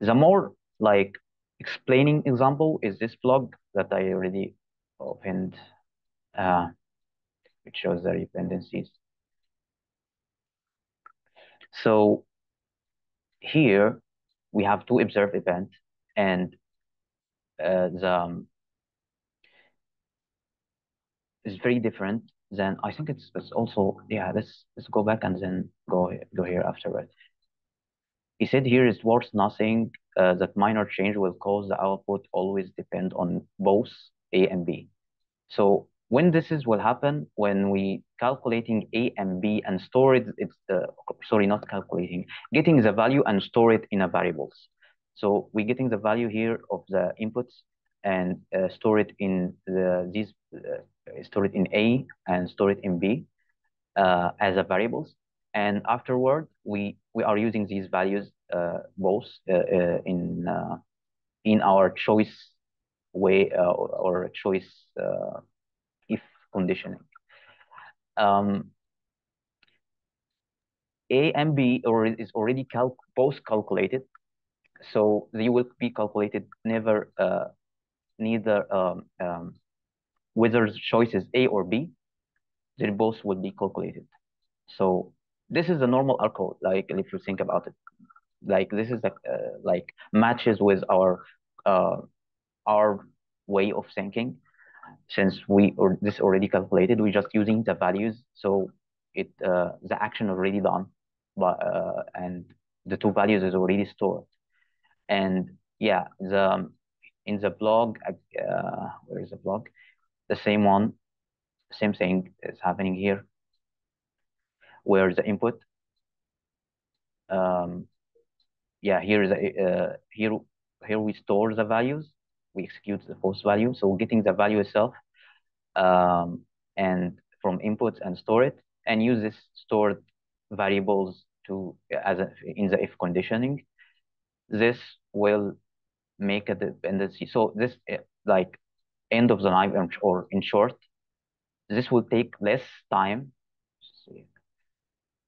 The more like explaining example is this blog that I already opened, uh, which shows the dependencies. So here we have two observed events and uh, the um, is very different than I think it's it's also yeah let's let's go back and then go go here afterward. He said here is worth nothing uh, that minor change will cause the output always depend on both A and B. So when this is will happen when we calculating A and B and store it, it's uh, sorry, not calculating, getting the value and store it in a variables. So we're getting the value here of the inputs and uh, store it in the these uh, store it in A and store it in B uh, as a variables. And afterward, we we are using these values uh, both uh, uh, in in our choice way or choice if conditioning. Um, a and B or is already both calculated, so they will be calculated never uh, neither um, um, whether the choice is A or B, they both will be calculated. So this is a normal code, like if you think about it, like this is like uh, like matches with our uh, our way of thinking. Since we or this already calculated, we're just using the values, so it uh, the action already done, but uh, and the two values is already stored, and yeah, the in the blog, uh, where is the blog? The same one, same thing is happening here, where the input, um, yeah, here is a, uh, here here we store the values, we execute the false value, so getting the value itself, um, and from inputs and store it, and use this stored variables to as a, in the if conditioning. This will make a dependency. So this eh, like end of the line or in short, this will take less time.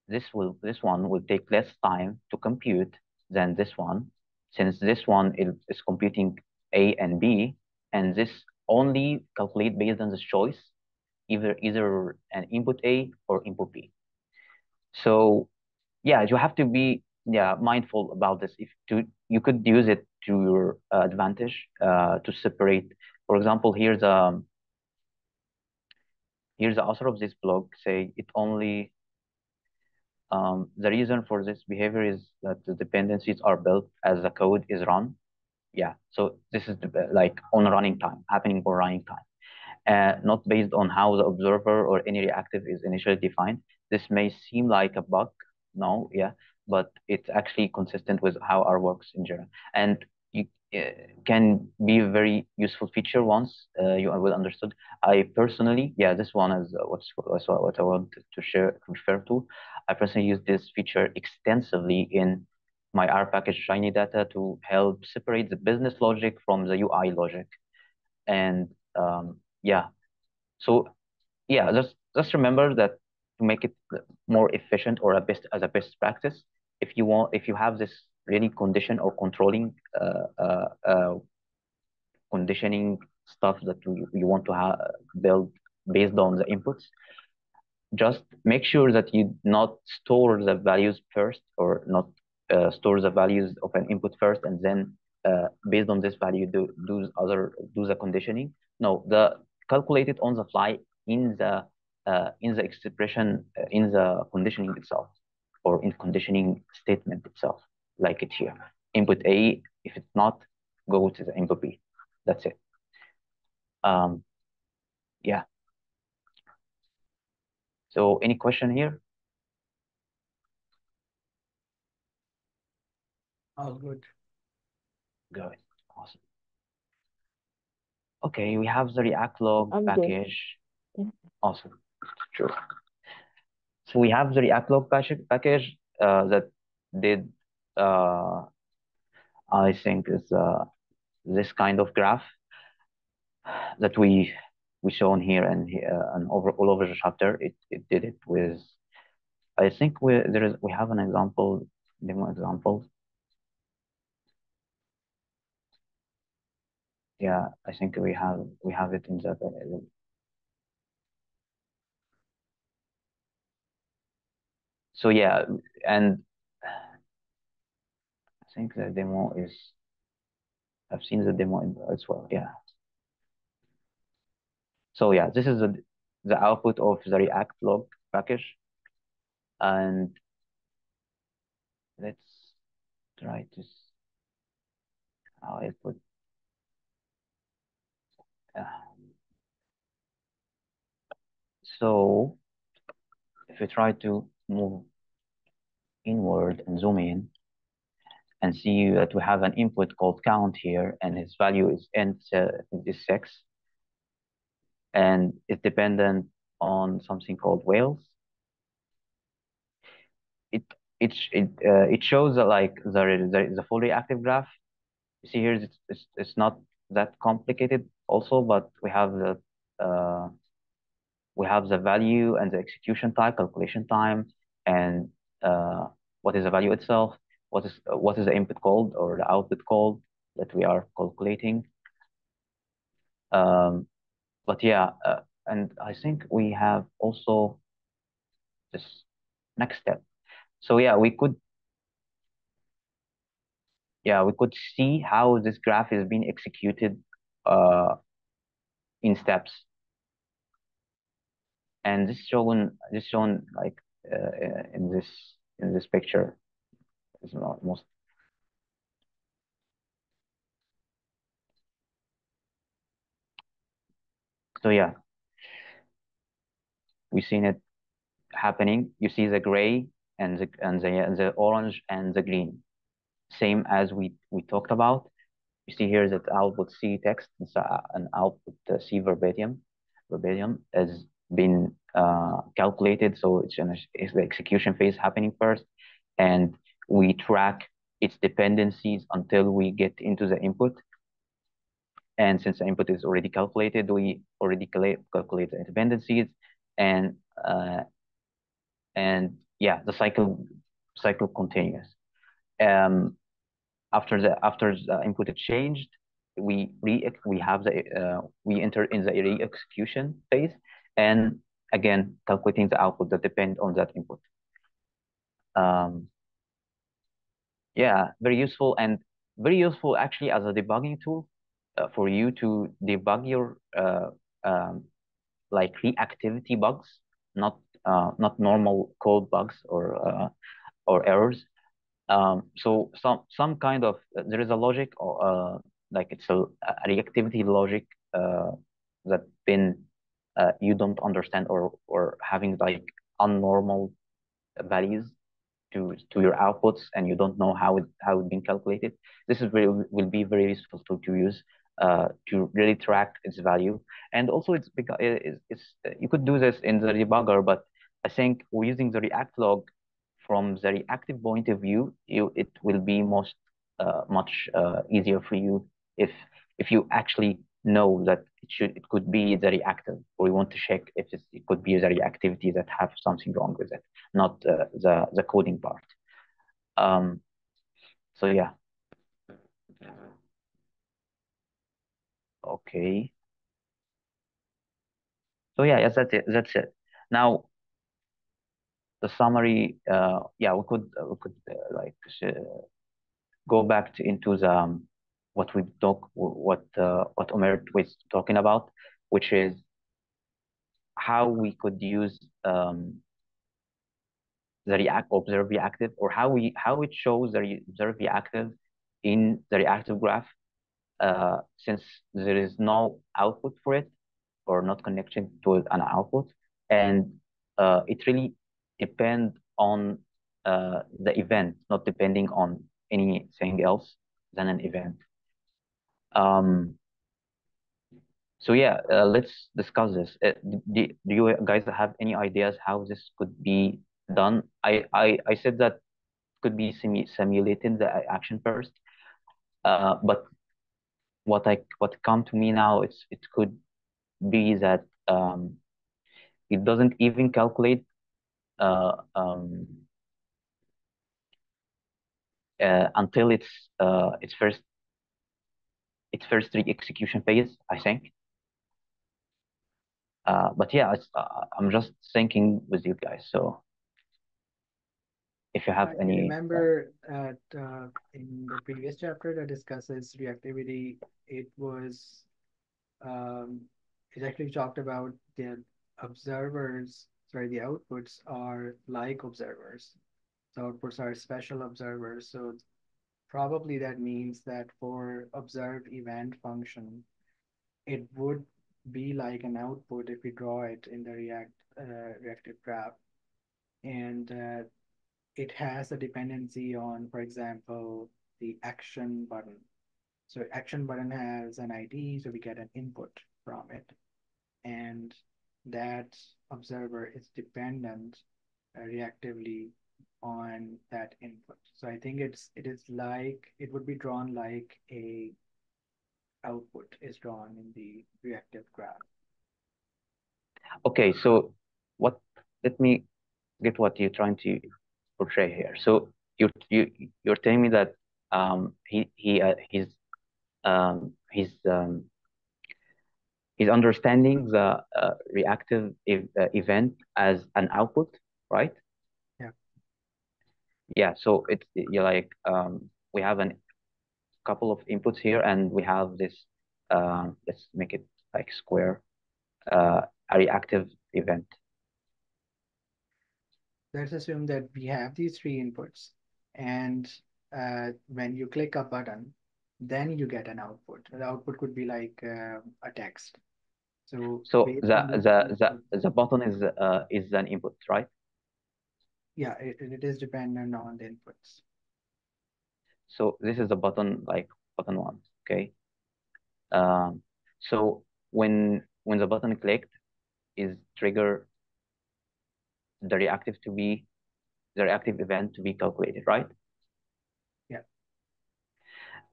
This will this one will take less time to compute than this one, since this one is, computing A and B, and this only calculate based on this choice, either either an input A or input B. So yeah, you have to be yeah mindful about this. If to you could use it to your uh, advantage uh, to separate. For example, here's a um, here's the author of this blog say it only um, the reason for this behavior is that the dependencies are built as the code is run. Yeah, so this is the, like on running time, happening for running time, uh, not based on how the observer or any reactive is initially defined. This may seem like a bug, no, yeah, but it's actually consistent with how R works in general. And you uh, can be a very useful feature once uh, you will understood. I personally, yeah, this one is uh, what's, what's what I want to share refer to. I personally use this feature extensively in my R package Shiny data to help separate the business logic from the UI logic. And um, yeah, so yeah, just just remember that to make it more efficient or a best as a best practice, if you want, if you have this really condition or controlling uh, uh, uh, conditioning stuff that you, you want to have build based on the inputs, just make sure that you not store the values first or not uh, store the values of an input first and then uh, based on this value do do other do the conditioning. No, the calculated on the fly in the uh, in the expression in the conditioning itself or in conditioning statement itself, like it here. Input A, if it's not, go to the input B. That's it. Um, yeah. So any question here? All good. Good. Awesome. Okay, we have the reactlog I'm package. Yeah. Awesome. Sure. So we have the reactlog package package uh, that did uh, I think is uh, this kind of graph that we we shown here and here uh, and over all over the chapter. It it did it with I think we there is we have an example demo example. Yeah, I think we have we have it in the uh, so yeah, and I think the demo is I've seen the demo as well. Yeah. So yeah, this is the the output of the React log package, and let's try to how I put. Uh, so if we try to move inward and zoom in and see that we have an input called count here, and its value is n uh, is six, and it's dependent on something called whales. It it it uh, it shows that like the the, the fully active graph. You see here, it's, it's it's not that complicated also, but we have the uh, we have the value and the execution time, calculation time, and uh, what is the value itself, what is what is the input called or the output called that we are calculating. Um, but yeah, uh, and I think we have also this next step. So yeah, we could yeah we could see how this graph is being executed uh, in steps. And this shown this shown like uh, in this in this picture is not most so yeah we've seen it happening. You see the gray and the and the the orange and the green, same as we we talked about. You see here that output C text and output uh, C verbatim verbatim has been uh, calculated. So it's, an, it's the execution phase happening first, and we track its dependencies until we get into the input. And since the input is already calculated, we already calculate the dependencies, and uh, and yeah, the cycle cycle continues. Um, after the after the input is changed, we re we have the uh, we enter in the re-execution phase, and again calculating the output that depend on that input. Um, yeah, very useful and very useful actually as a debugging tool for you to debug your uh, um, like reactivity bugs, not uh, not normal code bugs or uh, or errors. Um, so some some kind of there is a logic or uh, like it's a, a reactivity logic uh, that been uh, you don't understand or or having like unnormal values to to your outputs and you don't know how it how it's been calculated. This is very will be very useful to, to use uh, to really track its value. And also it's because it's, it's you could do this in the debugger, but I think we're using the reactlog from the reactive point of view, you, it will be most uh, much uh, easier for you if if you actually know that it should it could be the reactive, or you want to check if it could be the reactivity that have something wrong with it, not uh, the the coding part. Um, so yeah. Okay. So yeah, yes, that's it. That's it. Now, the summary. Uh, yeah, we could uh, we could uh, like go back to, into the um, what we talk what uh, what Omer was talking about, which is how we could use um, the react observe reactive or how we how it shows the observe reactive in the reactive graph uh, since there is no output for it or not connection to an output and uh, it really depends on uh, the event not depending on anything else than an event. Um, so yeah, uh, let's discuss this. Uh, do, do you guys have any ideas how this could be done? I, I, I said that could be simu simulating the action first, uh, but what I what come to me now, it's it could be that um, it doesn't even calculate uh, um, uh, until its uh, its first its first re-execution phase, I think. Uh, but yeah, uh, I'm just thinking with you guys. So if you have I any, remember that uh, in the previous chapter that discusses reactivity, it was um, it actually talked about the observers, sorry, the outputs are like observers. The outputs are special observers. So probably that means that for observed event function, it would be like an output if we draw it in the React uh, reactive graph. And uh, it has a dependency on, for example, the action button. So action button has an ID, so we get an input from it. And that observer is dependent uh, reactively on that input. So I think it's it is like it would be drawn like a output is drawn in the reactive graph. Okay, so what? Let me get what you're trying to portray here. So you you you're telling me that um he he uh, he's um he's um he's understanding the uh, reactive ev uh, event as an output, right? Yeah. Yeah. So it's you like um we have a couple of inputs here, and we have this. Uh, let's make it like square. Uh, a reactive event let's assume that we have these three inputs and uh, when you click a button, then you get an output. The output could be like uh, a text. So, so the the, the the button is uh, is an input, right? Yeah, it, it is dependent on the inputs. So this is the button like button one, okay? Um, so when when the button clicked, is trigger the reactive to be the reactive event to be calculated, right? Yeah.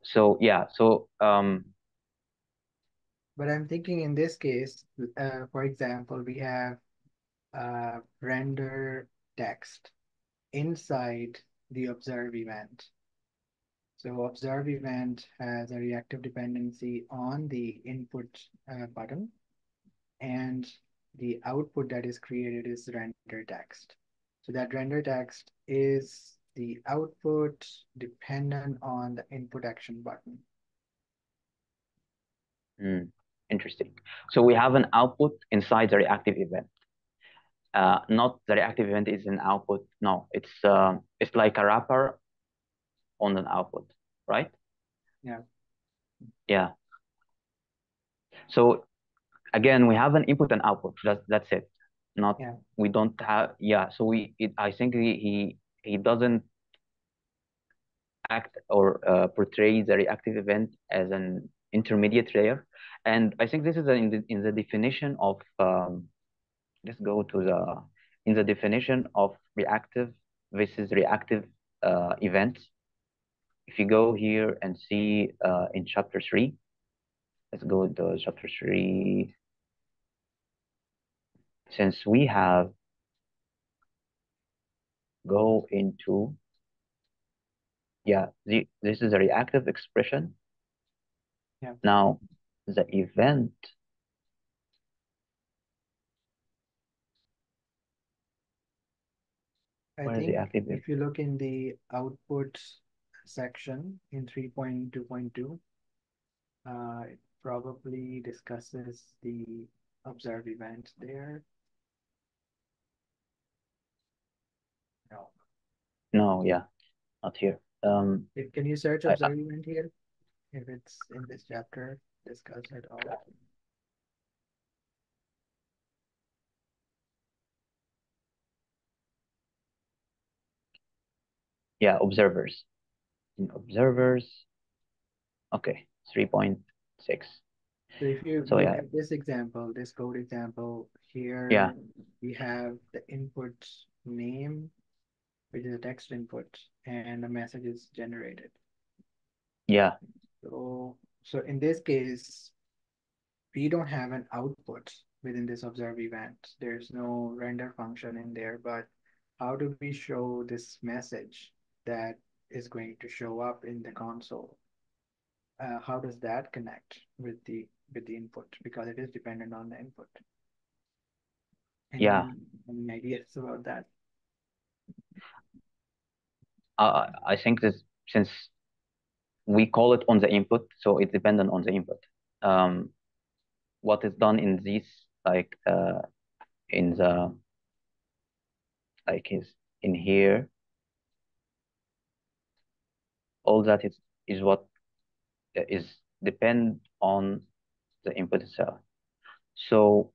So yeah, so um but I'm thinking in this case, uh, for example, we have uh, render text inside the observe event. So observe event has a reactive dependency on the input uh, button and the output that is created is render text. So that render text is the output dependent on the input action button. Mm, interesting. So we have an output inside the reactive event. Uh, not the reactive event is an output. No, it's uh, it's like a wrapper on an output, right? Yeah. Yeah. So again, we have an input and output. That's that's it. Not yeah. we don't have yeah. So we it, I think he he he doesn't act or uh, portray the reactive event as an intermediate layer, and I think this is in the in the definition of um, let's go to the in the definition of reactive versus reactive uh, events. If you go here and see uh, in chapter three, let's go to chapter three since we have go into, yeah, the, this is a reactive expression. Yeah. Now, the event I think if you look in the output section in 3.2.2, uh, it probably discusses the observe event there. No, yeah, not here. Um, Can you search I- here? If it's in this chapter, discuss it all. yeah, observers. in observers. Okay, 3.6. So if you So look yeah. at this example, this code example here, Yeah. we have the input name, which is a text input, and a message is generated. Yeah. So, so in this case, we don't have an output within this observe event. There's no render function in there, but how do we show this message that is going to show up in the console? Uh, how does that connect with the with the input because it is dependent on the input. Any, Yeah. Any ideas about that? Uh, I think this since we call it on the input, so it's dependent on the input. Um, what is done in this, like uh, in the like is in here, all that is is what is depend on the input itself. So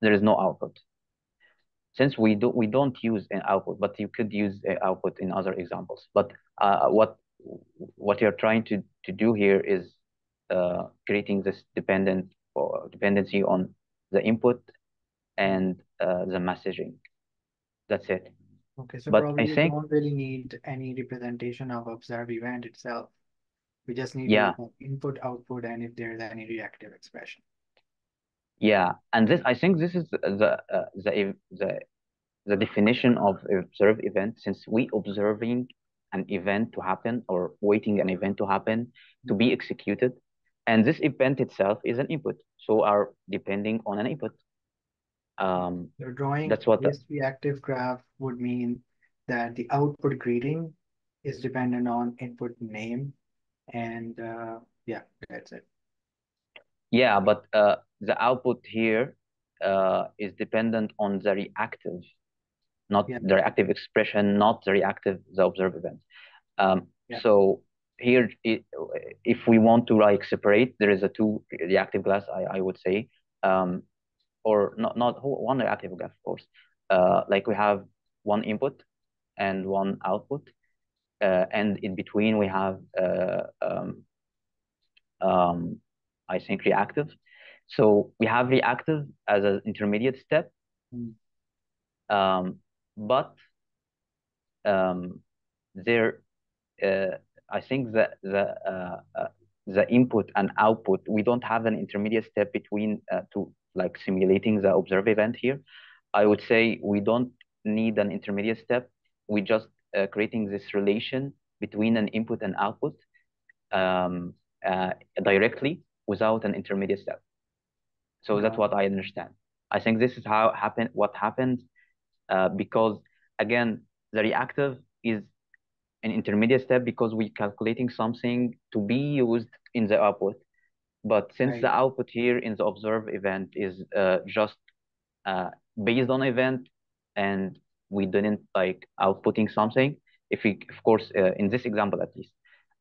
there is no output. Since we do we don't use an output, but you could use an output in other examples. But uh, what what you're trying to to do here is uh, creating this dependent or dependency on the input and uh, the messaging. That's it. Okay, so But probably I you think don't really need any representation of observe event itself. We just need yeah, input, output, and if there's any reactive expression. Yeah, and this I think this is the uh, the the the definition of observe event since we observing an event to happen or waiting an event to happen to be executed and this event itself is an input so are depending on an input um Your drawing that's what the, this reactive graph would mean that the output greeting is dependent on input name and uh, yeah, that's it. Yeah but uh the output here uh is dependent on the reactive not Yeah. the reactive expression not the reactive the observe event um Yeah. so here it, if we want to like separate there is a two reactive glass, i i would say um or not not one reactive glass, of course uh like we have one input and one output uh, and in between we have uh, um, um, I think reactive. So we have reactive as an intermediate step, Mm. um, but um, there, uh, I think that the uh, uh, the input and output, we don't have an intermediate step between uh, to like simulating the observe event here. I would say we don't need an intermediate step. We just uh, creating this relation between an input and output um, uh, directly without an intermediate step. So that's what I understand. I think this is how happened. What happened uh, because again, the reactive is an intermediate step because we're calculating something to be used in the output. But since Right. the output here in the observe event is uh, just uh, based on event and we didn't like outputting something, if we, of course, uh, in this example at least,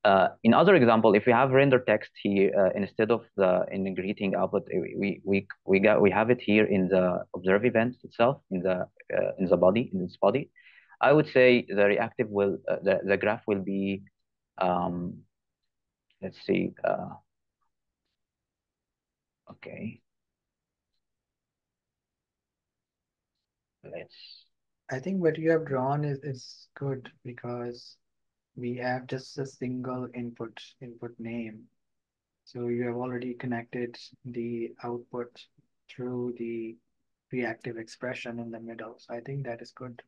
uh, in other example, if we have render text here uh, instead of the in the greeting output, we we we got we have it here in the observe event itself in the uh, in the body in this body. I would say the reactive will uh, the the graph will be um let's see uh okay let's I think what you have drawn is, is good because we have just a single input input name. So you have already connected the output through the reactive expression in the middle. So I think that is good.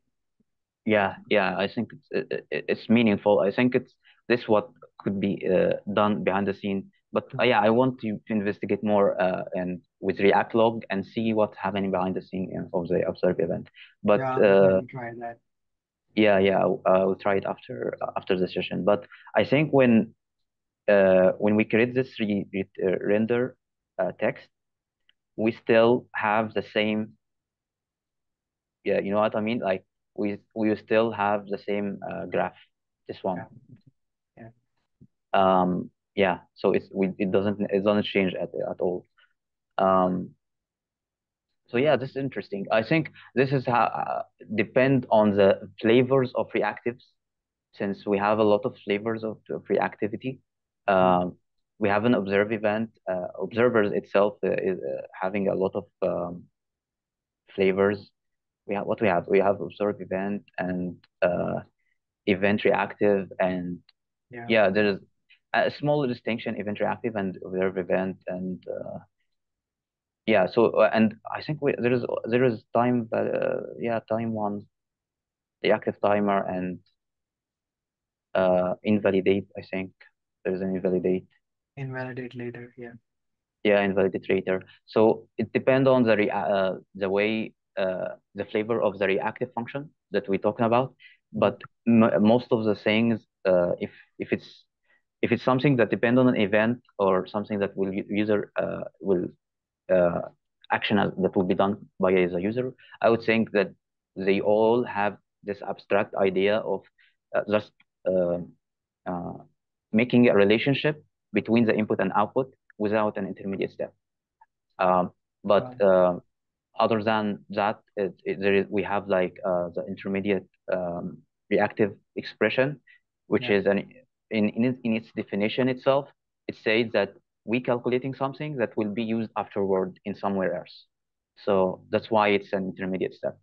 yeah yeah I think it's it, it- it's meaningful. I think it's this what could be uh, done behind the scene. But uh, yeah, I want to, to investigate more uh, and with reactlog and see what's happening behind the scene in, of the observe event. But Yeah, uh, try that. Yeah, yeah, I'll, I'll try it after after the session. But I think when uh, when we create this re, re, uh, render uh, text, we still have the same. Yeah, you know what I mean? Like we we still have the same uh, graph. This one. Yeah. Um, yeah. So it's we it doesn't it doesn't change at at all. Um, so yeah, this is interesting. I think this is how uh, depend on the flavors of reactives since we have a lot of flavors of, of reactivity, um, we have an observe event. Uh, observers itself uh, is uh, having a lot of um, flavors. We have what we have. We have observe event and uh, event reactive, and Yeah. yeah, there's a small distinction: event reactive and observe event, and uh, yeah. So uh, and I think we, there is there is time, uh, yeah, time one, the active timer and uh, invalidate. I think there's an invalidate. Invalidate later. Yeah. Yeah, invalidate later. So it depends on the rea uh, the way uh, the flavor of the reactive function that we're talking about. But m most of the things, uh, if if it's if it's something that depends on an event or something that will user uh, will uh, action that will be done by the user, I would think that they all have this abstract idea of uh, just uh, uh, making a relationship between the input and output without an intermediate step. Um, but uh, other than that, it, it, there is, we have like uh, the intermediate um, reactive expression, which yeah. is an in, in in its definition itself, it says that we calculating something that will be used afterward in somewhere else. So that's why it's an intermediate step.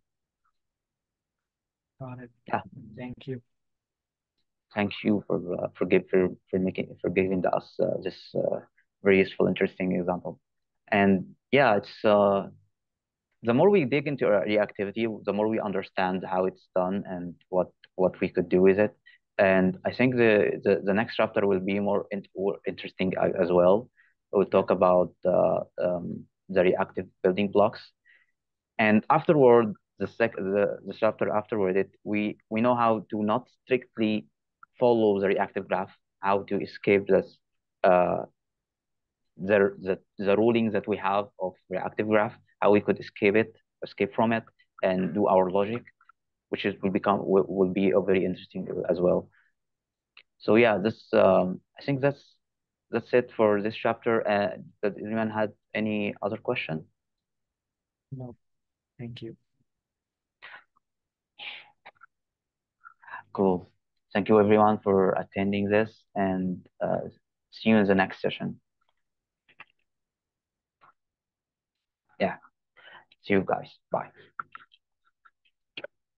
Got it. Yeah. Thank you. Thank you for uh, for give for for making for giving us uh, this uh, very useful, interesting example. And yeah, it's uh, the more we dig into reactivity, the more we understand how it's done and what what we could do with it. And I think the the, the next chapter will be more, in, more interesting as well. We'll talk about uh, um, the reactive building blocks, and afterward, the sec the, the chapter afterward, it we we know how to not strictly follow the reactive graph, how to escape this uh, the, the the rulings that we have of reactive graph, how we could escape it, escape from it, and do our logic, which is will become will, will be a very interesting as well. So yeah, this um, I think that's that's it for this chapter. Uh, does anyone had any other question? No, thank you. Cool. Thank you everyone for attending this and uh, see you in the next session. Yeah. See you guys. Bye.